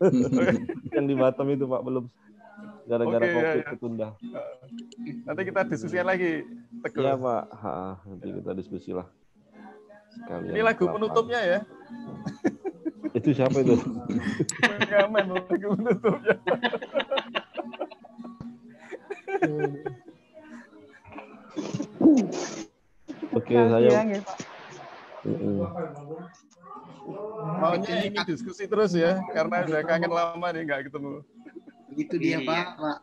Yang di Batam itu, Pak, belum. Gara-gara Oke, ya, COVID ya. ketunda. Nanti kita diskusikan lagi. Teguh. Iya, Pak. Ha, nanti kita diskusi lah. Sekalian Ini lagu lapangan. penutupnya ya. Itu siapa itu? Pengamen lagu penutupnya. Oke, saya ya. Maunya ingin diskusi terus ya, karena udah kangen lama nih nggak ketemu. Begitu dia, Iya. Pak. Pak.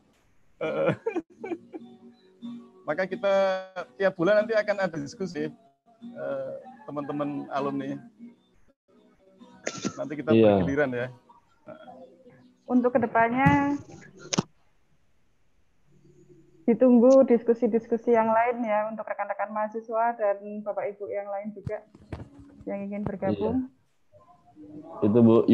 Maka kita tiap bulan nanti akan ada diskusi eh, teman-teman alumni. Nanti kita Iya. bergiliran ya. Untuk ke depannya ditunggu diskusi-diskusi yang lain ya untuk rekan-rekan mahasiswa dan bapak ibu yang lain juga. yang ingin bergabung? Itu Bu